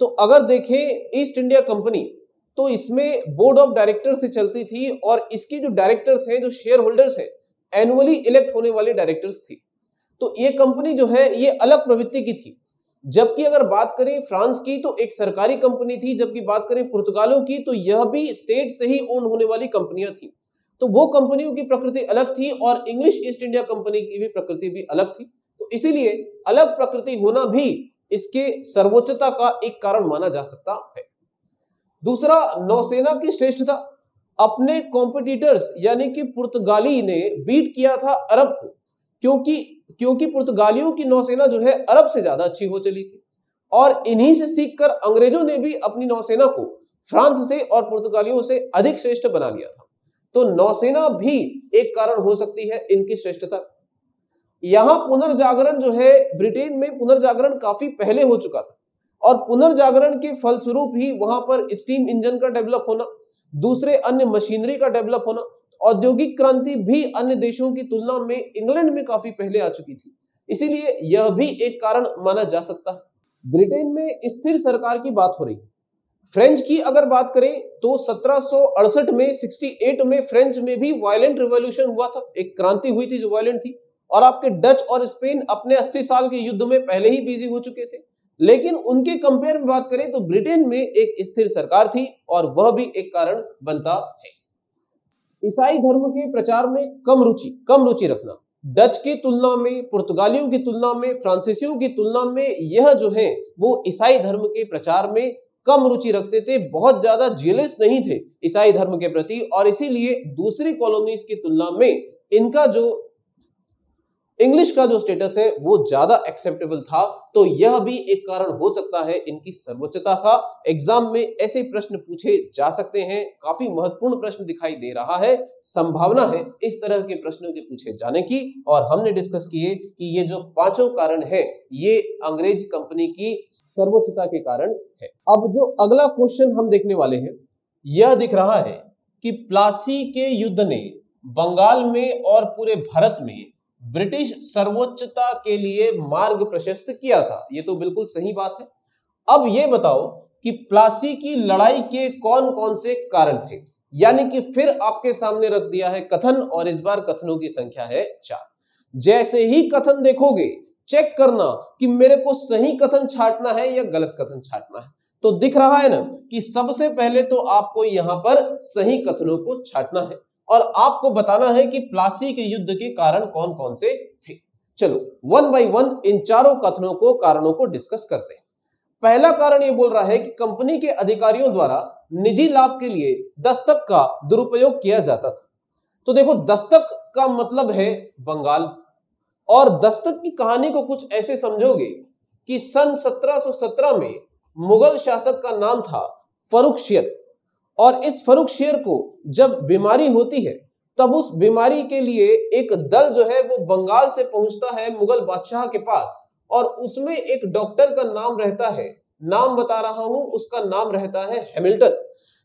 तो अगर देखें ईस्ट इंडिया कंपनी तो इसमें बोर्ड ऑफ़ डायरेक्टर से चलती थी और इसकी जो डायरेक्टर्स हैं, जो शेयर होल्डर्स हैं एनुअली इलेक्ट होने वाले डायरेक्टर्स थी। तो ये कंपनी जो है, ये अलग प्रवृत्ति की थी। जबकि अगर बात करें फ्रांस की तो एक सरकारी कंपनी थी, जबकि बात करें पुर्तगालों की तो यह भी स्टेट से ही ओन होने वाली कंपनियाँ थी। तो वो कंपनियों की प्रकृति अलग थी और इंग्लिश ईस्ट इंडिया कंपनी की भी प्रकृति भी अलग थी। तो इसीलिए अलग प्रकृति होना भी इसके सर्वोच्चता का एक कारण माना जा सकता है। दूसरा, नौसेना की श्रेष्ठता। अपने कॉम्पिटिटर्स यानी कि पुर्तगाली ने बीट किया था अरब को, क्योंकि क्योंकि पुर्तगालियों की नौसेना जो है अरब से ज़्यादा अच्छी हो चली थी। और इन्हीं से सीखकर अंग्रेज़ों ने भी अपनी नौसेना को फ्रांस से और पुर्तगालियों से अधिक श्रेष्ठ बना लिया था। तो नौसेना भी एक कारण हो सकती है इनकी श्रेष्ठता। यहाँ पुनर्जागरण जो है, ब्रिटेन में पुनर्जागरण काफ़ी पहले हो चुका था। और पुनर्जागरण के फलस्वरूप ही वहाँ पर स्टीम इंजन का डेवलप होना, दूसरे अन्य मशीनरी का डेवलप होना, औद्योगिक क्रांति भी अन्य देशों की तुलना में इंग्लैंड में काफ़ी पहले आ चुकी थी। इसीलिए यह भी एक कारण माना जा सकता है। ब्रिटेन में स्थिर सरकार की बात हो रही। है फ्रेंच की अगर बात करें तो सत्रह में 68 में फ्रेंच में भी वायलेंट रिवॉल्यूशन हुआ था। एक क्रांति हुई थी जो वायलेंट थी। और आपके डच और स्पेन अपने 80 साल के युद्ध में पहले ही बिज़ी हो चुके थे। लेकिन उनके कंपेयर में बात करें तो ब्रिटेन में एक स्थिर सरकार थी और वह भी एक कारण बनता है। ईसाई धर्म के प्रचार में कम रुचि कम रुचि रखना। डच की तुलना में, पुर्तगालियों की तुलना में, फ्रांसीसियों की तुलना में यह जो है, वो ईसाई धर्म के प्रचार में कम रुचि रखते थे, बहुत ज़्यादा जेलिस नहीं थे ईसाई धर्म के प्रति और इसीलिए दूसरी कॉलोनीज की तुलना में इनका जो इंग्लिश का जो स्टेटस है, वो ज़्यादा एक्सेप्टेबल था तो यह भी एक कारण हो सकता है, इनकी सर्वोच्चता का। एग्ज़ाम में ऐसे प्रश्न पूछे जा सकते हैं, काफ़ी महत्वपूर्ण प्रश्न दिखाई दे रहा है, संभावना है इस तरह के प्रश्नों के पूछे जाने की, और हमने डिस्कस किए कि ये जो पाँचों कारण है, ये अंग्रेज़ कंपनी की सर्वोच्चता के कारण है। अब जो अगला क्वेश्चन हम देखने वाले हैं, यह दिख रहा है कि प्लासी के युद्ध ने बंगाल में और पूरे भारत में ब्रिटिश सर्वोच्चता के लिए मार्ग प्रशस्त किया था। ये तो बिल्कुल सही बात है। अब ये बताओ कि प्लासी की लड़ाई के कौन कौन से कारण थे? यानी कि फिर आपके सामने रख दिया है कथन और इस बार कथनों की संख्या है चार। जैसे ही कथन देखोगे, चेक करना कि मेरे को सही कथन छाटना है या गलत कथन छाटना है। तो दिख रहा है ना कि सबसे पहले तो आपको यहाँ पर सही कथनों को छाटना है। और आपको बताना है कि प्लासी के युद्ध के कारण कौन कौन से थे। चलो वन बाई वन इन चारों कथनों को, कारणों को डिस्कस करते हैं। पहला कारण यह बोल रहा है कि कंपनी के अधिकारियों द्वारा निजी लाभ के लिए दस्तक का दुरुपयोग किया जाता था। तो देखो, दस्तक का मतलब है बंगाल। और दस्तक की कहानी को कुछ ऐसे समझोगे कि सन 1717 में मुगल शासक का नाम था फरुख शेर और इस फरुख शेर को जब बीमारी होती है, तब उस बीमारी के लिए एक दल जो है वो बंगाल से पहुँचता है मुगल बादशाह के पास और उसमें एक डॉक्टर का नाम रहता है। नाम बता रहा हूँ, उसका नाम रहता है हैमिल्टन।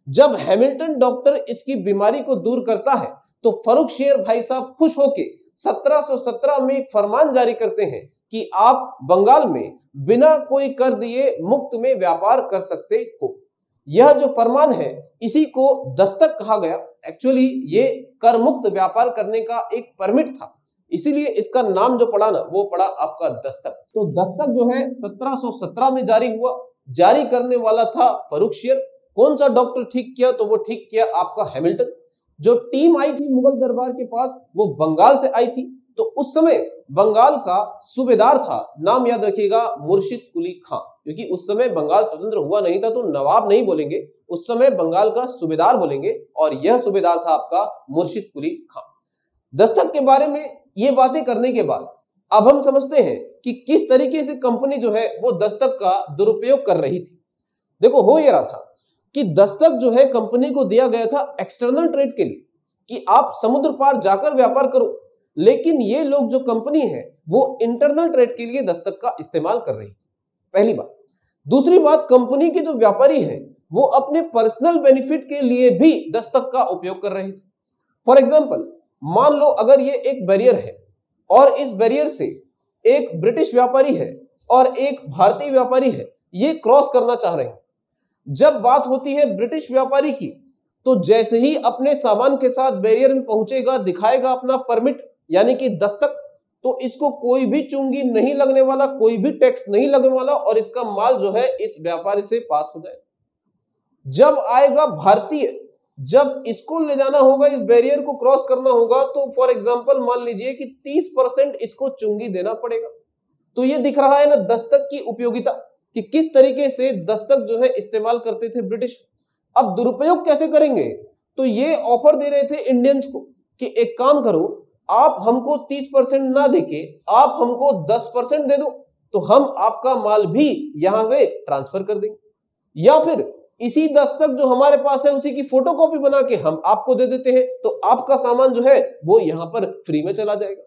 जब हैमिल्टन डॉक्टर इसकी बीमारी को दूर करता है तो फरुख शेर भाई साहब खुश होके 1717 में एक फरमान जारी करते हैं कि आप बंगाल में बिना कोई कर दिए मुफ़्त में व्यापार कर सकते हो। यह जो फरमान है, इसी को दस्तक कहा गया। एक्चुअली ये कर मुक्त व्यापार करने का एक परमिट था। इसीलिए इसका नाम जो पड़ा ना, वो पड़ा आपका दस्तक। तो दस्तक जो है 1717 में जारी हुआ। जारी करने वाला था फरूख शेर। कौन सा डॉक्टर ठीक किया तो वो ठीक किया आपका हैमिल्टन जो टीम आई थी मुगल दरबार के पास, वो बंगाल से आई थी। तो उस समय बंगाल का सूबेदार था। नाम याद रखिएगा, मुर्शिद कुली खां। क्योंकि उस समय बंगाल स्वतंत्र हुआ नहीं था तो नवाब नहीं बोलेंगे। उस समय बंगाल का सूबेदार बोलेंगे और यह सूबेदार था आपका मुर्शिद कुली खां। दस्तक के बारे में ये बातें करने के बाद अब हम समझते हैं कि किस तरीके से कंपनी जो है, वो दस्तक का दुरुपयोग कर रही थी। देखो, हो ये रहा था कि दस्तक जो है, कंपनी को दिया गया था एक्सटर्नल ट्रेड के लिए कि आप समुद्र पार जाकर व्यापार करो। लेकिन ये लोग जो कंपनी है, वो इंटरनल ट्रेड के लिए दस्तक का इस्तेमाल कर रही थी। पहली बात। दूसरी बात, कंपनी के जो व्यापारी हैं, वो अपने पर्सनल बेनिफिट के लिए भी दस्तक का उपयोग कर रहे थे। फॉर एग्ज़ाम्पल मान लो अगर ये एक बैरियर है और इस बैरियर से एक ब्रिटिश व्यापारी है और एक भारतीय व्यापारी है, ये क्रॉस करना चाह रहे हैं। जब बात होती है ब्रिटिश व्यापारी की तो जैसे ही अपने सामान के साथ बैरियर में पहुंचेगा, दिखाएगा अपना परमिट यानी कि दस्तक तो इसको कोई भी चुंगी नहीं लगने वाला, कोई भी टैक्स नहीं लगने वाला और इसका माल जो है इस व्यापारी से पास हो जाए जब आएगा भारतीय, जब इसको ले जाना होगा, इस बैरियर को क्रॉस करना होगा तो फॉर एग्ज़ाम्पल मान लीजिए कि 30 परसेंट इसको चुंगी देना पड़ेगा। तो ये दिख रहा है ना दस्तक की उपयोगिता कि किस तरीके से दस्तक जो है इस्तेमाल करते थे ब्रिटिश। अब दुरुपयोग कैसे करेंगे? तो ये ऑफ़र दे रहे थे इंडियंस को कि एक काम करो आप हमको 30 परसेंट ना देके, आप हमको 10 परसेंट दे दो तो हम आपका माल भी यहाँ से ट्रांसफ़र कर देंगे। या फिर इसी दस्तक जो हमारे पास है, उसी की फोटोकॉपी बना के हम आपको दे देते हैं तो आपका सामान जो है, वो यहाँ पर फ्री में चला जाएगा।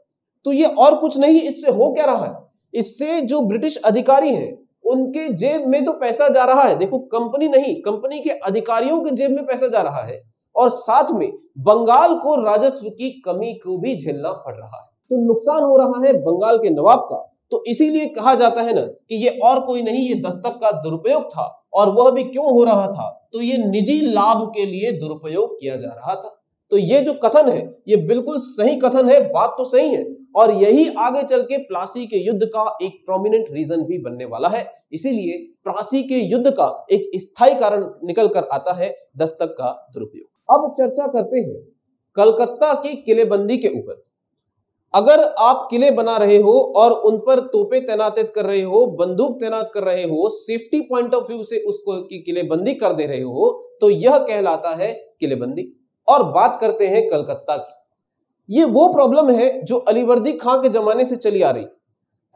तो ये और कुछ नहीं, इससे हो क्या रहा है? इससे जो ब्रिटिश अधिकारी हैं, उनके जेब में तो पैसा जा रहा है। देखो, कंपनी नहीं, कंपनी के अधिकारियों के जेब में पैसा जा रहा है। और साथ में बंगाल को राजस्व की कमी को भी झेलना पड़ रहा है। तो नुकसान हो रहा है बंगाल के नवाब का। तो इसीलिए कहा जाता है ना कि ये और कोई नहीं, ये दस्तक का दुरुपयोग था और वह भी क्यों हो रहा था? तो ये निजी लाभ के लिए दुरुपयोग किया जा रहा था। तो ये जो कथन है, ये बिल्कुल सही कथन है, बात तो सही है और यही आगे चल के प्लासी के युद्ध का एक प्रोमिनेंट रीजन भी बनने वाला है। इसीलिए प्लासी के युद्ध का एक स्थायी कारण निकल कर आता है दस्तक का दुरुपयोग। अब चर्चा करते हैं कलकत्ता की किलेबंदी के ऊपर। अगर आप किले बना रहे हो और उन पर तोपे तैनातित कर रहे हो, बंदूक तैनात कर रहे हो सेफ्टी पॉइंट ऑफ़ व्यू से उसको की किलेबंदी कर दे रहे हो तो यह कहलाता है किलेबंदी। और बात करते हैं कलकत्ता की। ये वो प्रॉब्लम है जो अलीवर्दी खां के जमाने से चली आ रही।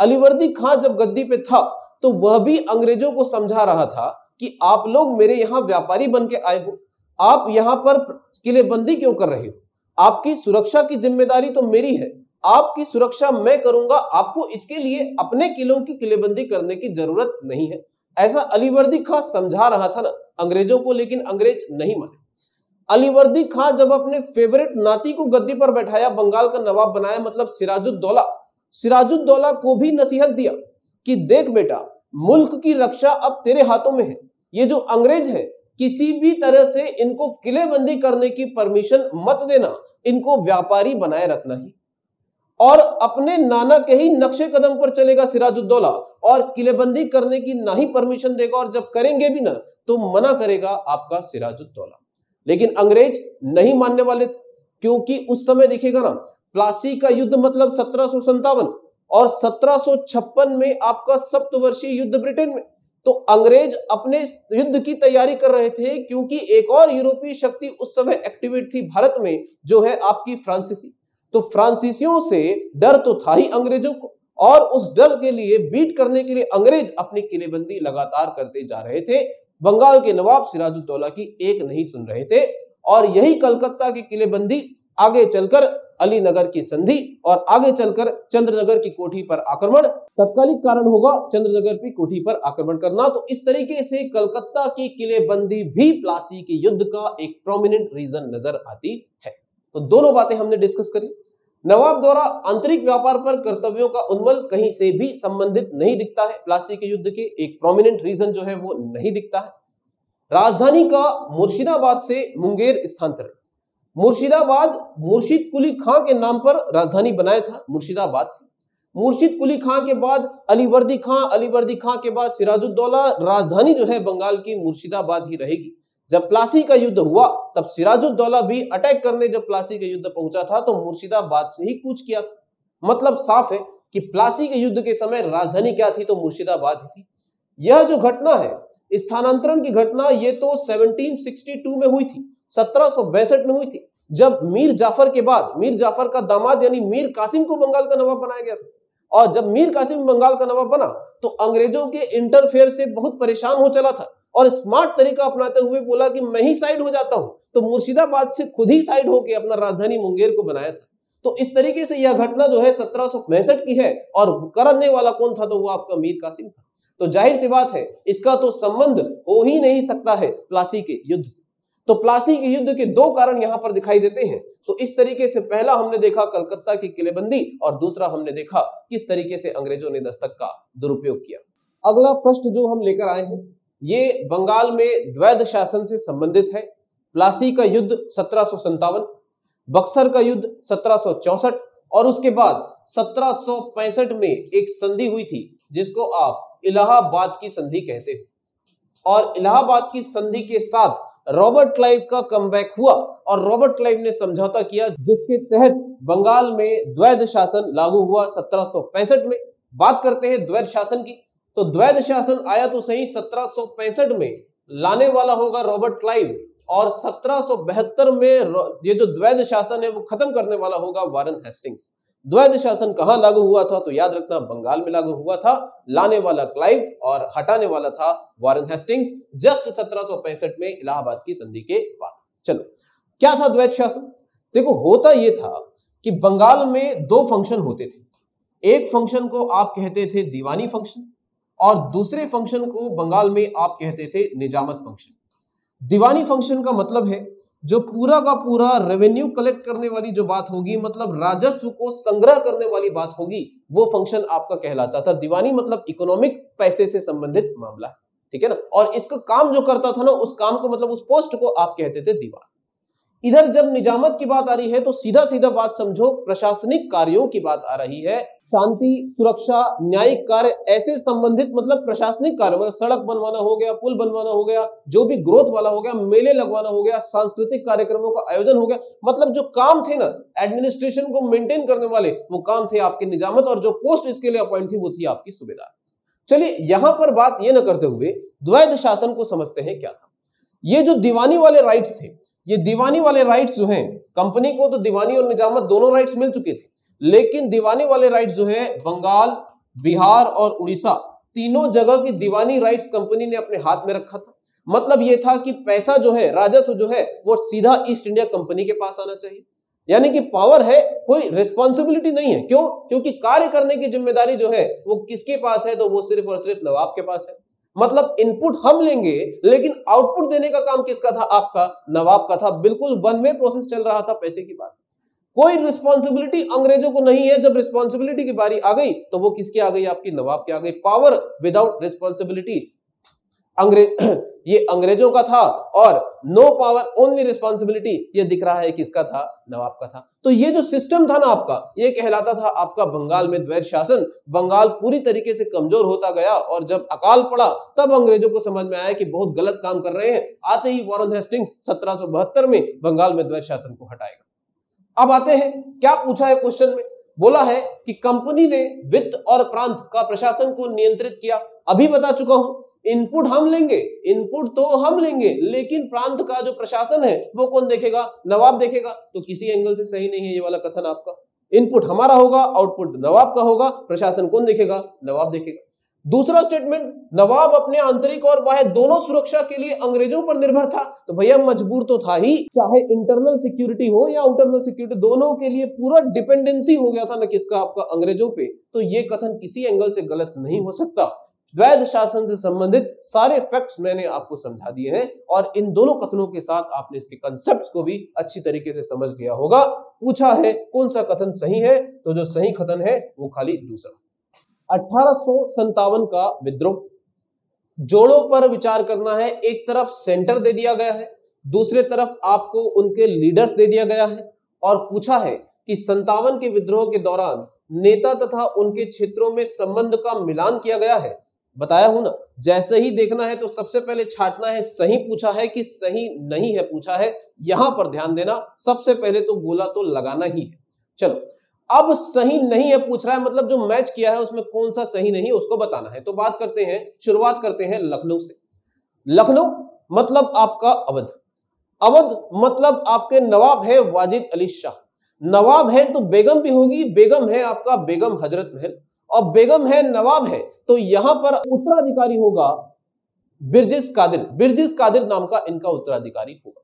अलीवर्दी खां जब गद्दी पे था तो वह भी अंग्रेज़ों को समझा रहा था कि आप लोग मेरे यहाँ व्यापारी बन के आए हो। आप यहाँ पर किलेबंदी क्यों कर रहे हो? आपकी सुरक्षा की ज़िम्मेदारी तो मेरी है। आपकी सुरक्षा मैं करूँगा। आपको इसके लिए अपने किलों की किलेबंदी करने की ज़रूरत नहीं है। ऐसा अलीवर्दी खां समझा रहा था ना, अंग्रेज़ों को, लेकिन अंग्रेज़ नहीं माने। अलीवर्दी खां जब अपने फेवरेट नाती को गद्दी पर बैठाया, बंगाल का नवाब बनाया मतलब सिराजुद्दौला सिराजुद्दौला को भी नसीहत दिया कि देख बेटा, मुल्क की रक्षा अब तेरे हाथों में है। ये जो अंग्रेज़ है किसी भी तरह से इनको किलेबंदी करने की परमिशन मत देना, इनको व्यापारी बनाए रखना ही। और अपने नाना के ही नक्शे कदम पर चलेगा सिराजुद्दौला, और किलेबंदी करने की ना ही परमिशन देगा, और जब करेंगे भी ना तो मना करेगा आपका सिराजुद्दौला। लेकिन अंग्रेज़ नहीं मानने वाले थे, क्योंकि उस समय देखिएगा ना, प्लासी का युद्ध मतलब सत्रह और सत्रह में आपका सप्तवर्षीय युद्ध ब्रिटेन में। तो अंग्रेज़ अपने युद्ध की तैयारी कर रहे थे क्योंकि एक और यूरोपीय शक्ति उस समय एक्टिवेट थी भारत में, जो है आपकी फ्रांसीसी। तो फ्रांसीसियों से डर तो था ही अंग्रेज़ों को, और उस डर के लिए बीट करने के लिए अंग्रेज़ अपनी किलेबंदी लगातार करते जा रहे थे। बंगाल के नवाब सिराजुद्दौला की एक नहीं सुन रहे थे, और यही कलकत्ता की किलेबंदी आगे चलकर अलीनगर की संधि और आगे चलकर चंद्रनगर की कोठी पर आक्रमण। तत्कालिक कारण होगा चंद्रनगर की कोठी पर आक्रमण करना। तो इस तरीके से कलकत्ता की किलेबंदी भी प्लासी के युद्ध का एक प्रोमिनेंट रीजन नज़र आती है। तो दोनों बातें हमने डिस्कस करी। नवाब द्वारा आंतरिक व्यापार पर कर्तव्यों का उन्मल कहीं से भी संबंधित नहीं दिखता है। प्लासी के युद्ध के एक प्रोमिनेंट रीजन जो है वो नहीं दिखता है। राजधानी का मुर्शिदाबाद से मुंगेर स्थानांतरण। मुर्शिदाबाद मुर्शिद कुली खां के नाम पर राजधानी बनाया था, मुर्शिदाबाद मुर्शिद कुली खां के बाद अलीवर्दी खां अलीवर्दी खां के बाद सिराजुद्दौला, राजधानी जो है बंगाल की मुर्शिदाबाद ही रहेगी। जब प्लासी का युद्ध हुआ, तब सिराजुद्दौला भी अटैक करने जब प्लासी का युद्ध पहुँचा था तो मुर्शिदाबाद से ही कूच किया था। मतलब साफ़ है कि प्लासी के युद्ध के समय राजधानी क्या थी तो मुर्शिदाबाद ही थी। यह जो घटना है, स्थानांतरण की घटना, ये तो 1762 में हुई थी। सत्रह में हुई थी, जब मीर जाफ़र के बाद, मीर जाफ़र का दामाद यानी मीर कासिम को बंगाल का नवाब बनाया गया था। और जब मीर कासिम बंगाल का नवाब बना तो अंग्रेज़ों के इंटरफेयर से बहुत परेशान हो चला था और स्मार्ट तरीका अपनाते हुए बोला कि मैं ही साइड हो जाता हूँ। तो मुर्शिदाबाद से खुद ही साइड होकर अपना राजधानी मुंगेर को बनाया था। तो इस तरीके से यह घटना जो है सत्रह की है और करने वाला कौन था? तो वो आपका मीर कासिम था। तो ज़ाहिर सी बात है, इसका तो संबंध हो ही नहीं सकता है प्लासी के युद्ध से। तो प्लासी के युद्ध के दो कारण यहाँ पर दिखाई देते हैं। तो इस तरीके से पहला हमने देखा कलकत्ता की किलेबंदी और दूसरा हमने देखा किस तरीके से अंग्रेज़ों ने दस्तक का दुरुपयोग किया। अगला प्रश्न जो हम लेकर आए हैं, ये बंगाल में द्वैध शासन से संबंधित है। प्लासी का युद्ध सत्रह बक्सर का युद्ध सत्रह और उसके बाद सत्रह में एक संधि हुई थी, जिसको आप इलाहाबाद की संधि कहते हो। और इलाहाबाद की संधि के साथ रॉबर्ट क्लाइव का कमबैक हुआ और रॉबर्ट क्लाइव ने समझौता किया, जिसके तहत बंगाल में द्वैध शासन लागू हुआ सत्रह सौ पैंसठ में। बात करते हैं द्वैध शासन की। तो द्वैध शासन आया तो सही, सत्रह में लाने वाला होगा रॉबर्ट क्लाइव और सत्रह में ये जो द्वैध शासन है वो खत्म करने वाला होगा वारन हेस्टिंग्स। द्वैध शासन कहाँ लागू हुआ था? तो याद रखना, बंगाल में लागू हुआ था, लाने वाला क्लाइव और हटाने वाला था वारन हेस्टिंग्स, जस्ट सत्रह सौ पैंसठ में इलाहाबाद की संधि के बाद। चलो, क्या था द्वैध शासन? देखो, होता यह था कि बंगाल में दो फ़ंक्शन होते थे। एक फ़ंक्शन को आप कहते थे दीवानी फ़ंक्शन और दूसरे फ़ंक्शन को बंगाल में आप कहते थे निजामत फ़ंक्शन दीवानी फ़ंक्शन का मतलब है जो पूरा का पूरा रेवेन्यू कलेक्ट करने वाली जो बात होगी मतलब राजस्व को संग्रह करने वाली बात होगी, वो फ़ंक्शन आपका कहलाता था। दीवानी मतलब इकोनॉमिक पैसे से संबंधित मामला, ठीक है ना? और इसका काम जो करता था ना, उस काम को मतलब उस पोस्ट को आप कहते थे दीवान। इधर जब निजामत की बात आ रही है तो सीधा सीधा बात समझो, प्रशासनिक कार्यों की बात आ रही है। शांति, सुरक्षा, न्यायिक कार्य, ऐसे संबंधित मतलब प्रशासनिक कार्य मतलब सड़क बनवाना हो गया, पुल बनवाना हो गया, जो भी ग्रोथ वाला हो गया, मेले लगवाना हो गया, सांस्कृतिक कार्यक्रमों का आयोजन हो गया मतलब जो काम थे ना एडमिनिस्ट्रेशन को मेंटेन करने वाले, वो काम थे आपके निजामत और जो पोस्ट इसके लिए अपॉइंट थी, वो थी आपकी सुबेदार। चलिए, यहाँ पर बात ये न करते हुए द्वैध शासन को समझते हैं क्या था। ये जो दीवानी वाले राइट्स थे, ये दीवानी वाले राइट्स जो हैं कंपनी को तो दीवानी और निजामत दोनों राइट्स मिल चुके थे लेकिन दीवानी वाले राइट्स जो है, बंगाल, बिहार और उड़ीसा, तीनों जगह की दीवानी राइट्स कंपनी ने अपने हाथ में रखा था। मतलब यह था कि पैसा जो है, राजस्व जो है, वो सीधा ईस्ट इंडिया कंपनी के पास आना चाहिए। यानी कि पावर है, कोई रिस्पॉन्सिबिलिटी नहीं है। क्यों? क्योंकि कार्य करने की ज़िम्मेदारी जो है, वो किसके पास है तो वो सिर्फ़ और सिर्फ़ नवाब के पास है। मतलब इनपुट हम लेंगे, लेकिन आउटपुट देने का काम किसका था? आपका, नवाब का था। बिल्कुल वन वे प्रोसेस चल रहा था, पैसे की बात। कोई रिस्पॉन्सिबिलिटी अंग्रेज़ों को नहीं है। जब रिस्पॉन्सिबिलिटी की बारी आ गई तो वो किसकी आ गई? आपकी नवाब की आ गई। पावर विदाउट रिस्पॉन्सिबिलिटी अंग्रेज़ ये अंग्रेज़ों का था और नो पावर ओनली रिस्पॉन्सिबिलिटी ये दिख रहा है किसका था? नवाब का था। तो ये जो सिस्टम था ना आपका, ये कहलाता था आपका बंगाल में द्वैत शासन। बंगाल पूरी तरीके से कमज़ोर होता गया और जब अकाल पड़ा, तब अंग्रेज़ों को समझ में आया कि बहुत गलत काम कर रहे हैं। आते ही वॉरन हेस्टिंग्स सत्रह सौ बहत्तर में बंगाल में द्वैत शासन को हटाएगा। अब आते हैं, क्या पूछा है क्वेश्चन में? बोला है कि कंपनी ने वित्त और प्रांत का प्रशासन को नियंत्रित किया। अभी बता चुका हूँ इनपुट हम लेंगे इनपुट तो हम लेंगे, लेकिन प्रांत का जो प्रशासन है, वो कौन देखेगा? नवाब देखेगा। तो किसी एंगल से सही नहीं है ये वाला कथन आपका। इनपुट हमारा होगा आउटपुट नवाब का होगा, प्रशासन कौन देखेगा? नवाब देखेगा। दूसरा स्टेटमेंट नवाब अपने आंतरिक और बाह्य दोनों सुरक्षा के लिए अंग्रेज़ों पर निर्भर था। तो भैया, मजबूर तो था ही। चाहे इंटरनल सिक्योरिटी हो या आउटरनल सिक्योरिटी दोनों के लिए पूरा डिपेंडेंसी हो गया था ना किसका, आपका अंग्रेज़ों पे। तो ये कथन किसी एंगल से गलत नहीं हो सकता। वैध शासन से संबंधित सारे फैक्ट्स मैंने आपको समझा दिए हैं और इन दोनों कथनों के साथ आपने इसके कंसेप्ट को भी अच्छी तरीके से समझ गया होगा। पूछा है कौन सा कथन सही है तो जो सही कथन है, वो खाली दूसरा। अठारह का विद्रोह। जोड़ों पर विचार करना है, एक तरफ़ सेंटर दे दिया गया है, दूसरे तरफ़ आपको उनके लीडर्स दे दिया गया है और पूछा है कि संतावन के विद्रोह के दौरान नेता तथा उनके क्षेत्रों में संबंध का मिलान किया गया है। बताया हूँ ना, जैसे ही देखना है तो सबसे पहले छाटना है, सही पूछा है कि सही नहीं है पूछा है, यहाँ पर ध्यान देना, सबसे पहले तो गोला तो लगाना ही है। चलो अब सही नहीं है, पूछ रहा है मतलब जो मैच किया है, उसमें कौन सा सही नहीं है, उसको बताना है। तो बात करते हैं, शुरुआत करते हैं लखनऊ से। लखनऊ मतलब आपका अवध। अवध मतलब आपके नवाब है वाजिद अली शाह। नवाब है तो बेगम भी होगी, बेगम है आपका बेगम हज़रत महल। और बेगम है, नवाब है तो यहाँ पर उत्तराधिकारी होगा बिरजिस कादिर। बिरजिस कादिर नाम का इनका उत्तराधिकारी होगा।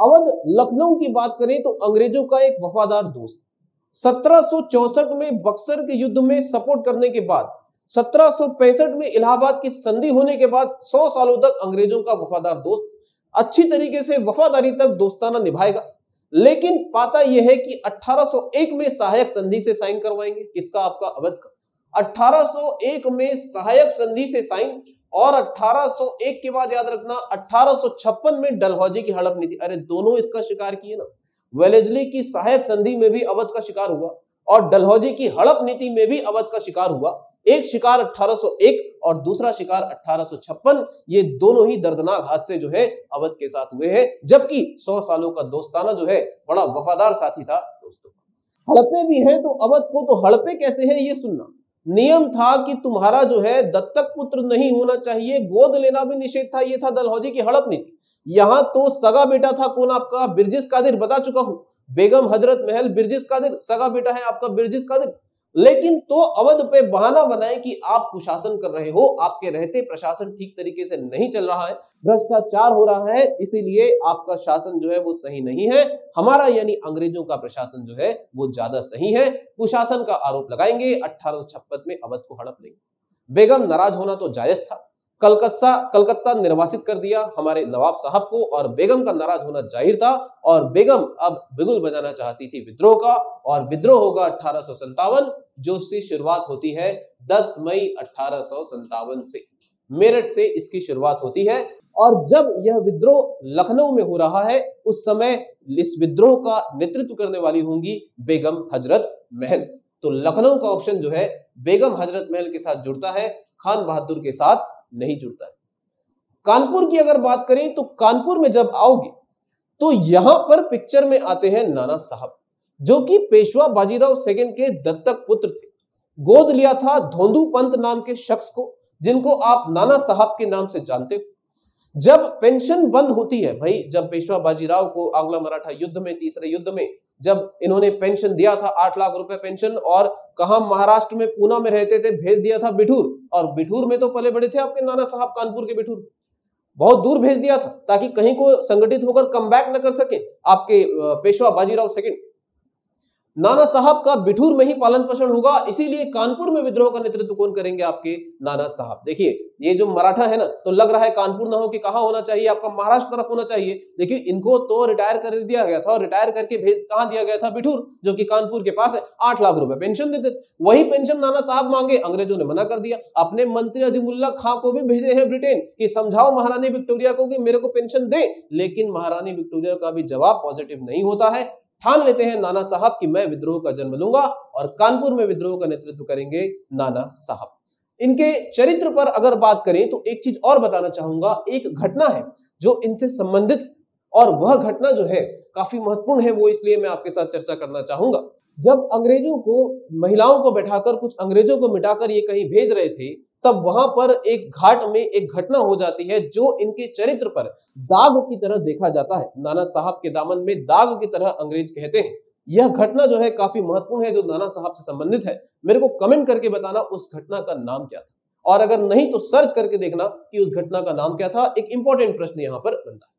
अवध लखनऊ की बात करें तो अंग्रेज़ों का एक वफादार दोस्त सत्रह में बक्सर के युद्ध में सपोर्ट करने के बाद, सत्रह में इलाहाबाद की संधि होने के बाद 100 सालों तक अंग्रेज़ों का वफादार दोस्त अच्छी तरीके से वफादारी तक दोस्ताना निभाएगा। लेकिन पाता यह है कि 1801 में सहायक संधि से साइन करवाएँगे। किसका? आपका अवध का। 1801 में सहायक संधि से साइन और 1801 के बाद याद रखना 1856 में डलहौजी की हड़प नीति अरे, दोनों इसका शिकार किए ना। वेलेजली की सहायक संधि में भी अवध का शिकार हुआ और डलहौजी की हड़प नीति में भी अवध का शिकार हुआ। एक शिकार 1801 और दूसरा शिकार 1856 ये दोनों ही दर्दनाक हादसे जो है अवध के साथ हुए हैं, जबकि 100 सालों का दोस्ताना जो है, बड़ा वफादार साथी था दोस्तों। हड़पे भी हैं तो अवध को तो हड़पे कैसे है ये सुनना? नियम था कि तुम्हारा जो है दत्तक पुत्र नहीं होना चाहिए, गोद लेना भी निषेध था, ये था दलहौजी की हड़प नीति। यहाँ तो सगा बेटा था कौन आपका? बिरजिस कादिर, बता चुका हूँ। बेगम हज़रत महल, बिरजिस कादिर, सगा बेटा है आपका बिरजिस कादिर। लेकिन तो अवध पे बहाना बनाए कि आप कुशासन कर रहे हो, आपके रहते प्रशासन ठीक तरीके से नहीं चल रहा है, भ्रष्टाचार हो रहा है, इसीलिए आपका शासन जो है वो सही नहीं है। हमारा यानी अंग्रेज़ों का प्रशासन जो है वो ज़्यादा सही है। कुशासन का आरोप लगाएँगे अठारह में अवध को हड़प लेंगे। बेगम नाराज़ होना तो जायज़ था। कलकत्ता कलकत्ता निर्वासित कर दिया हमारे नवाब साहब को और बेगम का नाराज़ होना ज़ाहिर था और बेगम अब बिगुल बजाना चाहती थी विद्रोह का और विद्रोह होगा अठारह जो से शुरुआत होती है 10 मई अठारह से मेरठ से इसकी शुरुआत होती है और जब यह विद्रोह लखनऊ में हो रहा है, उस समय इस विद्रोह का नेतृत्व करने वाली होंगी बेगम हज़रत महल। तो लखनऊ का ऑप्शन जो है, बेगम हज़रत महल के साथ जुड़ता है, खान बहादुर के साथ नहीं जुड़ता है। कानपुर की अगर बात करें तो कानपुर में जब आओगे तो यहाँ पर पिक्चर में आते हैं नाना साहब, जो कि पेशवा बाजीराव सेकंड के दत्तक पुत्र थे। गोद लिया था धोंदू पंत नाम के शख्स को, जिनको आप नाना साहब के नाम से जानते हो। जब पेंशन बंद होती है भाई, जब पेशवा बाजीराव को आंग्ला मराठा युद्ध में, तीसरे युद्ध में, जब इन्होंने पेंशन दिया था, आठ लाख रुपए पेंशन और कहा महाराष्ट्र में पूना में रहते थे, भेज दिया था बिठूर। और बिठूर में तो पले बड़े थे आपके नाना साहब, कानपुर के बिठूर। बहुत दूर भेज दिया था, ताकि कहीं को संगठित होकर कम बैक न कर सके आपके पेशवा बाजीराव सेकंड। नाना साहब का बिठूर में ही पालन पोषण होगा, इसीलिए कानपुर में विद्रोह का नेतृत्व कौन करेंगे आपके नाना साहब? देखिए, ये जो मराठा है ना तो लग रहा है कानपुर ना हो कि कहा होना चाहिए, आपका महाराष्ट्र तरफ़ होना चाहिए। देखिए, इनको तो रिटायर कर दिया गया था और रिटायर करके भेज, कहा दिया गया था बिठूर, जो कि कानपुर के पास है, आठ लाख रुपए पेंशन देते। वही पेंशन नाना साहब मांगे, अंग्रेज़ों ने मना कर दिया। अपने मंत्री अजीमुल्ला खां को भी भेजे हैं ब्रिटेन, की समझाओ महारानी विक्टोरिया को कि मेरे को पेंशन दे, लेकिन महारानी विक्टोरिया का भी जवाब पॉजिटिव नहीं होता है। ठान लेते हैं नाना साहब कि मैं विद्रोह का जन्म लूँगा और कानपुर में विद्रोह का नेतृत्व करेंगे नाना साहब। इनके चरित्र पर अगर बात करें तो एक चीज़ और बताना चाहूँगा, एक घटना है जो इनसे संबंधित और वह घटना जो है काफ़ी महत्वपूर्ण है, वो इसलिए मैं आपके साथ चर्चा करना चाहूँगा। जब अंग्रेज़ों को, महिलाओं को बैठाकर, कुछ अंग्रेज़ों को मिटाकर ये कहीं भेज रहे थे तब वहाँ पर एक घाट में एक घटना हो जाती है जो इनके चरित्र पर दाग की तरह देखा जाता है। नाना साहब के दामन में दाग की तरह अंग्रेज़ कहते हैं। यह घटना जो है काफ़ी महत्वपूर्ण है, जो नाना साहब से संबंधित है। मेरे को कमेंट करके बताना उस घटना का नाम क्या था। और अगर नहीं तो सर्च करके देखना कि उस घटना का नाम क्या था। एक इंपॉर्टेंट प्रश्न यहाँ पर बनता है।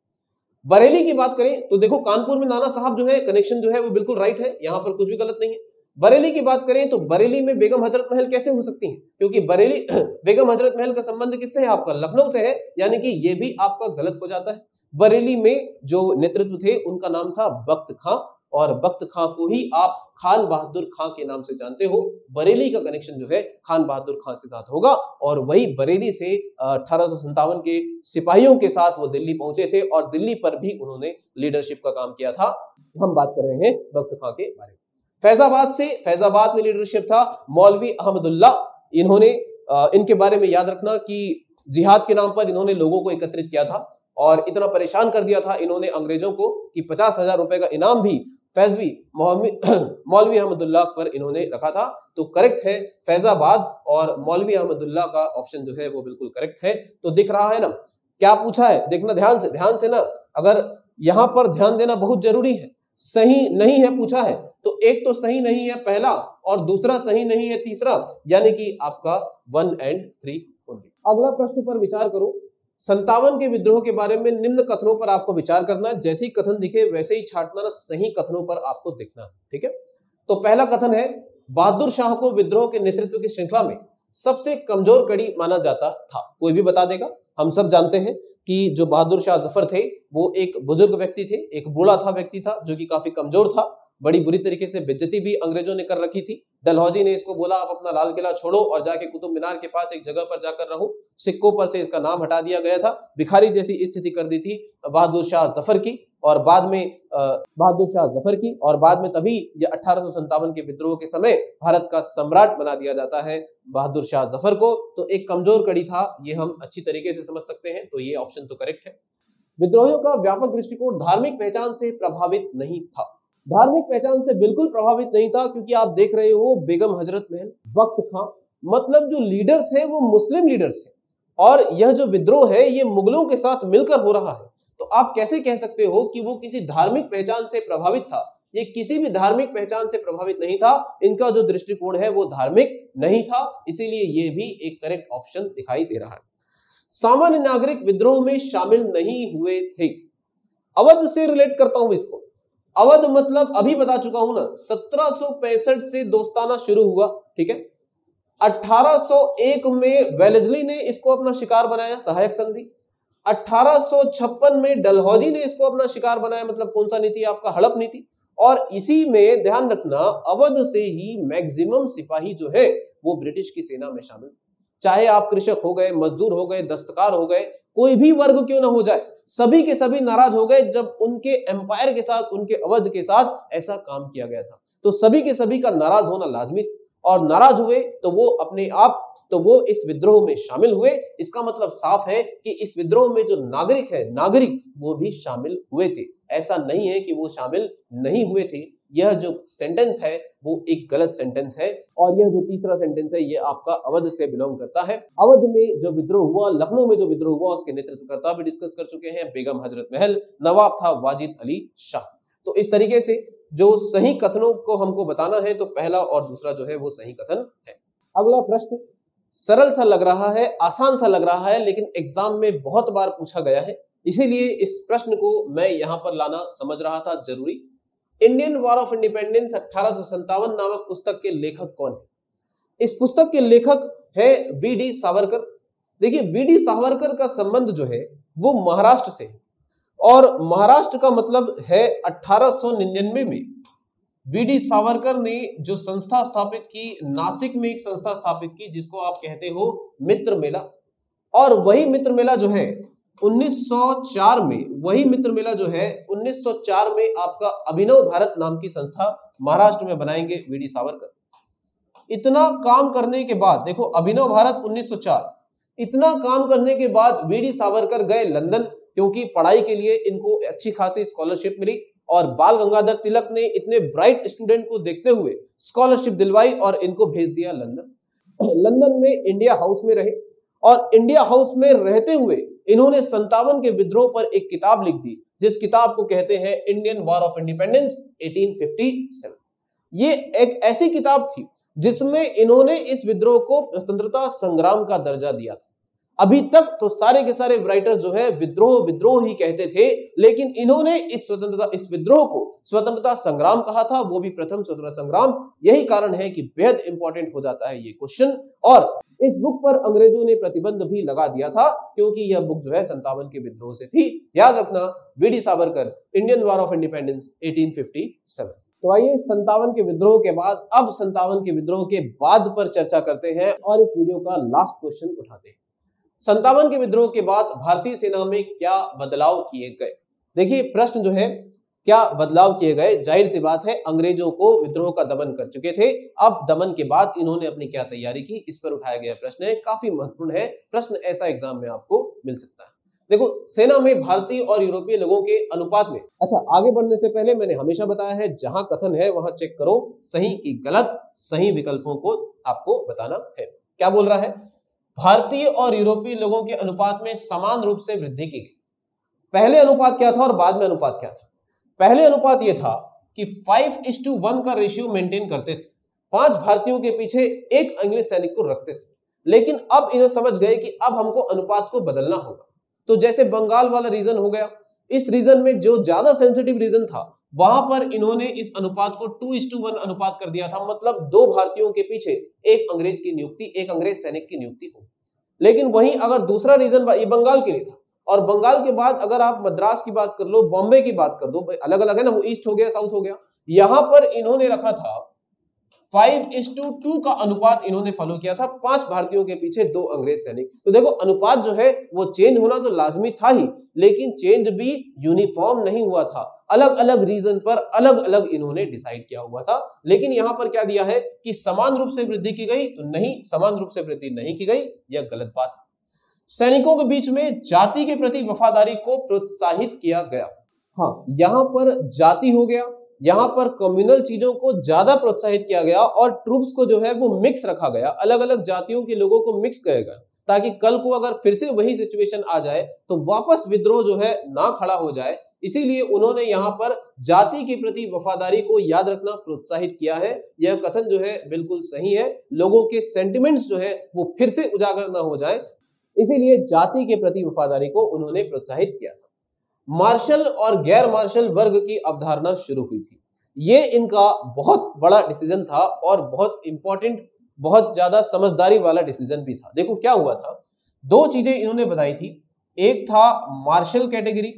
बरेली की बात करें तो देखो, कानपुर में नाना साहब जो है कनेक्शन जो है वो बिल्कुल राइट है। यहाँ पर कुछ भी गलत नहीं है। बरेली की बात करें तो बरेली में बेगम हज़रत महल कैसे हो सकती है? क्योंकि बरेली, बेगम हज़रत महल का संबंध किससे है? आपका लखनऊ से है, यानी कि ये भी आपका गलत हो जाता है। बरेली में जो नेतृत्व थे, उनका नाम था बख्त खां, और बख्त खां को ही आप खान बहादुर खां के नाम से जानते हो। बरेली का कनेक्शन जो है, खान बहादुर खां से साथ होगा, और वही बरेली से अठारह के सिपाहियों के साथ वो दिल्ली पहुँचे थे, और दिल्ली पर भी उन्होंने लीडरशिप का काम किया था। हम बात कर रहे हैं बख्त खां के बारे में। फैजाबाद से, फैजाबाद में लीडरशिप था, मौलवी अहमदुल्ला। इन्होंने इनके बारे में याद रखना कि जिहाद के नाम पर इन्होंने लोगों को एकत्रित किया था और इतना परेशान कर दिया था इन्होंने अंग्रेज़ों को कि पचास हज़ार रुपए का इनाम भी फैजवी मौलवी अहमदुल्ला पर इन्होंने रखा था। तो करेक्ट है फैजाबाद और मौलवी अहमदुल्ला का ऑप्शन जो है वो बिल्कुल करेक्ट है। तो दिख रहा है ना? क्या पूछा है? देखना ध्यान से ध्यान से ना, अगर यहाँ पर ध्यान देना बहुत ज़रूरी है, सही नहीं है पूछा है तो एक तो सही नहीं है पहला और दूसरा सही नहीं है तीसरा, यानी कि आपका वन एंड थ्री ओनली अगला प्रश्न पर विचार करो। संतावन के विद्रोह के बारे में निम्न कथनों पर आपको विचार करना है। जैसे ही कथन दिखे, वैसे ही छाटना सही कथनों पर आपको दिखना ठीक है? तो पहला कथन है, बहादुर शाह को विद्रोह के नेतृत्व की श्रृंखला में सबसे कमज़ोर कड़ी माना जाता था। कोई भी बता देगा। हम सब जानते हैं कि जो बहादुर शाह ज़फ़र थे, वो एक बुज़ुर्ग व्यक्ति थे, एक बूढ़ा था व्यक्ति था, जो कि काफ़ी कमज़ोर था। बड़ी बुरी तरीके से बेज्जती भी अंग्रेज़ों ने कर रखी थी। डलहौजी ने इसको बोला, आप अपना लाल किला छोड़ो और जाके कुतुब मीनार के पास एक जगह पर जाकर रहो। सिक्कों पर से इसका नाम हटा दिया गया था। भिखारी जैसी स्थिति कर दी थी बहादुर शाह ज़फ़र की और बाद में बहादुर शाह ज़फ़र की और बाद में तभी ये अठारह के विद्रोह के समय भारत का सम्राट बना दिया जाता है बहादुर शाह ज़फ़र को। तो एक कमज़ोर कड़ी था, ये हम अच्छी तरीके से समझ सकते हैं। तो ये ऑप्शन तो करेक्ट है। विद्रोहियों का व्यापक दृष्टिकोण धार्मिक पहचान से प्रभावित नहीं था। धार्मिक पहचान से बिल्कुल प्रभावित नहीं था, क्योंकि आप देख रहे हो, बेगम हज़रत महल वक्त खां मतलब जो लीडर्स है, वो मुस्लिम लीडर्स है। और यह जो विद्रोह है, ये मुगलों के साथ मिलकर हो रहा है। तो आप कैसे कह सकते हो कि वो किसी धार्मिक पहचान से प्रभावित था? ये किसी भी धार्मिक पहचान से प्रभावित नहीं था। इनका जो दृष्टिकोण है, वो धार्मिक नहीं था। इसीलिए ये भी एक करेक्ट ऑप्शन दिखाई दे रहा है। सामान्य नागरिक विद्रोह में शामिल नहीं हुए थे। अवध से रिलेट करता हूँ इसको। अवध मतलब अभी बता चुका हूँ ना, सत्रह से दोस्ताना शुरू हुआ, ठीक है? 1801 में वेलेजली ने इसको अपना शिकार बनाया, सहायक संधि। 1856 में डलहौजी ने इसको अपना शिकार बनाया मतलब कौन सा नीति? आपका हड़प नीति। और इसी में ध्यान रखना, अवध से ही मैक्सिमम सिपाही जो है, वो ब्रिटिश की सेना में शामिल। चाहे आप कृषक हो गए, मजदूर हो गए, दस्तकार हो गए कोई भी वर्ग क्यों ना हो जाए? सभी के सभी नाराज़ हो गए जब उनके एम्पायर के साथ, उनके अवध के साथ ऐसा काम किया गया था। तो सभी के सभी का नाराज़ होना लाजमी और नाराज़ हुए तो वो अपने आप तो वो इस विद्रोह में शामिल हुए। इसका मतलब साफ़ है कि इस विद्रोह में जो नागरिक है, नागरिक, वो भी शामिल हुए थे। ऐसा नहीं है कि वो शामिल नहीं हुए थे। यह जो सेंटेंस है, वो एक गलत सेंटेंस है और यह जो तीसरा सेंटेंस है, ये आपका अवध से बिलोंग करता है। अवध में जो विद्रोह हुआ, लखनऊ में जो विद्रोह हुआ, उसके नेतृत्वकर्ता भी डिस्कस कर चुके हैं, बेगम हज़रत महल, नवाब था वाजिद अली शाह। तो इस तरीके से जो सही कथनों को हमको बताना है तो पहला और दूसरा जो है, वो सही कथन है। अगला प्रश्न, सरल सा लग रहा है, आसान सा लग रहा है, लेकिन एग्ज़ाम में बहुत बार पूछा गया है। इसीलिए इस प्रश्न को मैं यहाँ पर लाना समझ रहा था, ज़रूरी इंडियन वॉर ऑफ़ इंडिपेंडेंस अठारह नामक पुस्तक के लेखक कौन है? इस पुस्तक के लेखक है वी डी सावरकर। देखिए वी डी सावरकर का संबंध जो है, वो महाराष्ट्र से और महाराष्ट्र का मतलब है अठारह में। वी डी सावरकर ने जो संस्था स्थापित की, नासिक में एक संस्था स्थापित की, जिसको आप कहते हो मित्र मेला। और वही मित्र मेला जो है 1904 में वही मित्र मेला जो है 1904 में आपका अभिनव भारत नाम की संस्था महाराष्ट्र में बनाएँगे वी डी सावरकर। इतना काम करने के बाद, देखो अभिनव भारत 1904 इतना काम करने के बाद वी डी सावरकर गए लंदन, क्योंकि पढ़ाई के लिए इनको अच्छी खासी स्कॉलरशिप मिली और बाल गंगाधर तिलक ने इतने ब्राइट स्टूडेंट को देखते हुए स्कॉलरशिप दिलवाई और इनको भेज दिया लंदन। लंदन में इंडिया हाउस में रहे और इंडिया हाउस में रहते हुए इन्होंने संतावन के विद्रोह पर एक किताब लिख दी, जिस किताब को कहते हैं इंडियन वॉर ऑफ़ इंडिपेंडेंस 1857 ये एक ऐसी किताब थी, जिसमें इन्होंने इस विद्रोह को स्वतंत्रता संग्राम का दर्जा दिया था। अभी तक तो सारे के सारे राइटर जो है, विद्रोह विद्रोह ही कहते थे, लेकिन इन्होंने इस स्वतंत्रता, इस विद्रोह को स्वतंत्रता संग्राम कहा था, वो भी प्रथम स्वतंत्रता संग्राम। यही कारण है कि बेहद इंपॉर्टेंट हो जाता है ये क्वेश्चन और इस बुक पर अंग्रेज़ों ने प्रतिबंध भी लगा दिया था, क्योंकि यह बुक जो है संतावन के विद्रोह से थी। याद रखना, V Savarkar, Indian war of independence 1857 तो आइए संतावन के विद्रोह के बाद, अब संतावन के विद्रोह के बाद पर चर्चा करते हैं और इस वीडियो का लास्ट क्वेश्चन उठाते हैं। संतावन के विद्रोह के बाद भारतीय सेना में क्या बदलाव किए गए? देखिए, प्रश्न जो है क्या बदलाव किए गए? ज़ाहिर सी बात है, अंग्रेज़ों को विद्रोह का दमन कर चुके थे। अब दमन के बाद इन्होंने अपनी क्या तैयारी की? इस पर उठाया गया प्रश्न है। काफ़ी महत्वपूर्ण है। प्रश्न ऐसा एग्ज़ाम में आपको मिल सकता है। देखो, सेना में भारतीय और यूरोपीय लोगों के अनुपात में। अच्छा आगे बढ़ने से पहले मैंने हमेशा बताया है, जहाँ कथन है, वहाँ चेक करो। सही की गलत, सही विकल्पों को आपको बताना है। क्या बोल रहा है? भारतीय और यूरोपीय लोगों के अनुपात में समान रूप से वृद्धि की गई। पहले अनुपात क्या था और बाद में अनुपात क्या था? पहले अनुपात यह था कि फाइव इज़ टू वन का रेशियो मेंटेन करते थे। पाँच भारतीयों के पीछे एक अंग्रेज़ सैनिक को रखते थे। लेकिन अब इन्हें समझ गए कि अब हमको अनुपात को बदलना होगा। तो जैसे बंगाल वाला रीजन हो गया, इस रीजन में जो ज़्यादा सेंसिटिव रीजन था, वहाँ पर इन्होंने इस अनुपात को टू इज़ टू वन अनुपात कर दिया था। मतलब दो भारतीयों के पीछे एक अंग्रेज़ की नियुक्ति, एक अंग्रेज़ सैनिक की नियुक्ति हो। लेकिन वहीं अगर दूसरा रीजन ये बंगाल के लिए था। और बंगाल के बाद अगर आप मद्रास की बात कर लो, बॉम्बे की बात कर दो अलग अलग है ना, वो ईस्ट हो गया, साउथ हो गया। यहाँ पर इन्होंने रखा था फाइव इज़ टू टू का अनुपात इन्होंने फॉलो किया था, पाँच भारतीयों के पीछे दो अंग्रेज़ सैनिक। तो देखो, अनुपात जो है, वो चेंज होना तो लाजमी था ही, लेकिन चेंज भी यूनिफॉर्म नहीं हुआ था। अलग अलग रीजन पर अलग अलग इन्होंने डिसाइड किया हुआ था। लेकिन यहाँ पर क्या दिया है कि समान रूप से वृद्धि की गई तो नहीं, समान रूप से वृद्धि नहीं की गई, यह गलत बात सैनिकों के बीच में जाति के प्रति वफादारी को प्रोत्साहित किया गया। हाँ यहाँ पर जाति हो गया, यहाँ पर कम्युनल चीज़ों को ज़्यादा प्रोत्साहित किया गया और ट्रूप्स को जो है वो मिक्स रखा गया। अलग अलग जातियों के लोगों को मिक्स किया गया ताकि कल को अगर फिर से वही सिचुएशन आ जाए तो वापस विद्रोह जो है ना खड़ा हो जाए। इसीलिए उन्होंने यहाँ पर जाति के प्रति वफादारी को याद रखना प्रोत्साहित किया है। यह कथन जो है बिल्कुल सही है। लोगों के सेंटिमेंट्स जो है वो फिर से उजागर ना हो जाए। इसीलिए जाति के प्रति वफादारी को उन्होंने प्रोत्साहित किया था। मार्शल और गैर मार्शल वर्ग की अवधारणा शुरू हुई थी। ये इनका बहुत बड़ा डिसीज़न था और बहुत इंपॉर्टेंट बहुत ज़्यादा समझदारी वाला डिसीज़न भी था। देखो क्या हुआ था? दो चीज़ें इन्होंने बनाई थी। एक था मार्शल कैटेगरी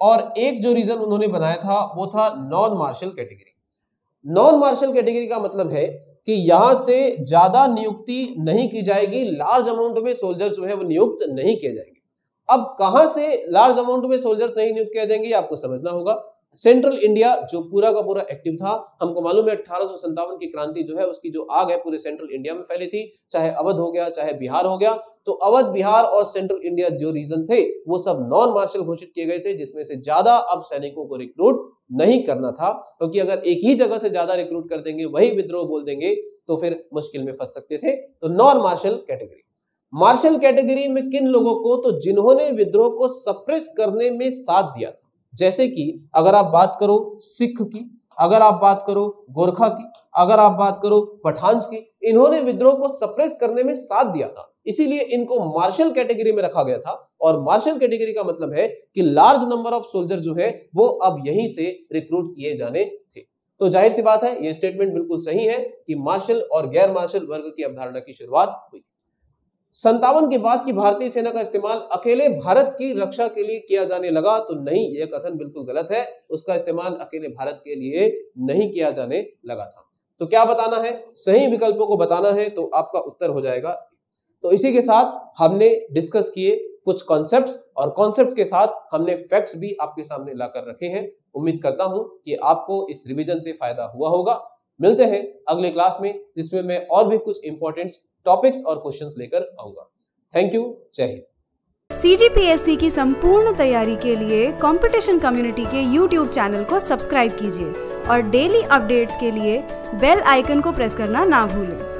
और एक जो रीजन उन्होंने बनाया था वो था non martial category non martial category का मतलब है कि यहाँ से ज़्यादा नियुक्ति नहीं की जाएगी। लार्ज अमाउंट में सोल्जर्स जो है वो नियुक्त नहीं किए जाएँगे। अब कहाँ से लार्ज अमाउंट में सोल्जर्स नहीं नियुक्त किए जाएँगे आपको समझना होगा। सेंट्रल इंडिया जो पूरा का पूरा एक्टिव था, हमको मालूम है अठारह की क्रांति जो है, उसकी जो आग है पूरे सेंट्रल इंडिया में फैली थी, चाहे अवध हो गया, चाहे बिहार हो गया। तो अवध, बिहार और सेंट्रल इंडिया जो रीजन थे, वो सब नॉन मार्शल घोषित किए गए थे, जिसमें से ज़्यादा अब सैनिकों को रिक्रूट नहीं करना था, क्योंकि अगर एक ही जगह से ज़्यादा रिक्रूट कर देंगे, वही विद्रोह बोल देंगे तो फिर मुश्किल में फंस सकते थे। तो non martial category martial category में किन लोगों को तो जिन्होंने विद्रोह को सप्रेस करने में साथ दिया था। जैसे कि, अगर आप बात करो सिख की, अगर आप बात करो गोरखा की, अगर आप बात करो पठान की, इन्होंने विद्रोह को सप्रेस करने में साथ दिया था। इसीलिए इनको मार्शल कैटेगरी में रखा गया था। और मार्शल कैटेगरी का मतलब है कि लार्ज नंबर ऑफ़ सोल्जर जो है, वो अब यहीं से रिक्रूट किए जाने थे। तो ज़ाहिर सी बात है, ये स्टेटमेंट बिल्कुल सही है कि मार्शल और गैर मार्शल वर्ग की अवधारणा की शुरुआत हुई। संतावन के बाद की भारतीय सेना का इस्तेमाल अकेले भारत की रक्षा के लिए किया जाने लगा तो नहीं यह कथन बिल्कुल गलत है। उसका इस्तेमाल अकेले भारत के लिए नहीं किया जाने लगा था। तो क्या बताना है? सही विकल्पों को बताना है तो आपका उत्तर हो जाएगा। तो इसी के साथ हमने डिस्कस किए कुछ कॉन्सेप्ट्स और कॉन्सेप्ट्स के साथ हमने फैक्ट्स भी आपके सामने लाकर रखे हैं। उम्मीद करता हूँ कि आपको इस रिवीजन से फ़ायदा हुआ होगा। मिलते हैं अगले क्लास में, जिसमें मैं और भी कुछ इंपॉर्टेंट टॉपिक्स और क्वेश्चंस लेकर आऊँगा। थैंक यू जय हिंद सी की संपूर्ण तैयारी के लिए कंपटीशन कम्युनिटी के यूट्यूब चैनल को सब्सक्राइब कीजिए और डेली अपडेट्स के लिए बेल आइकन को प्रेस करना ना भूलें।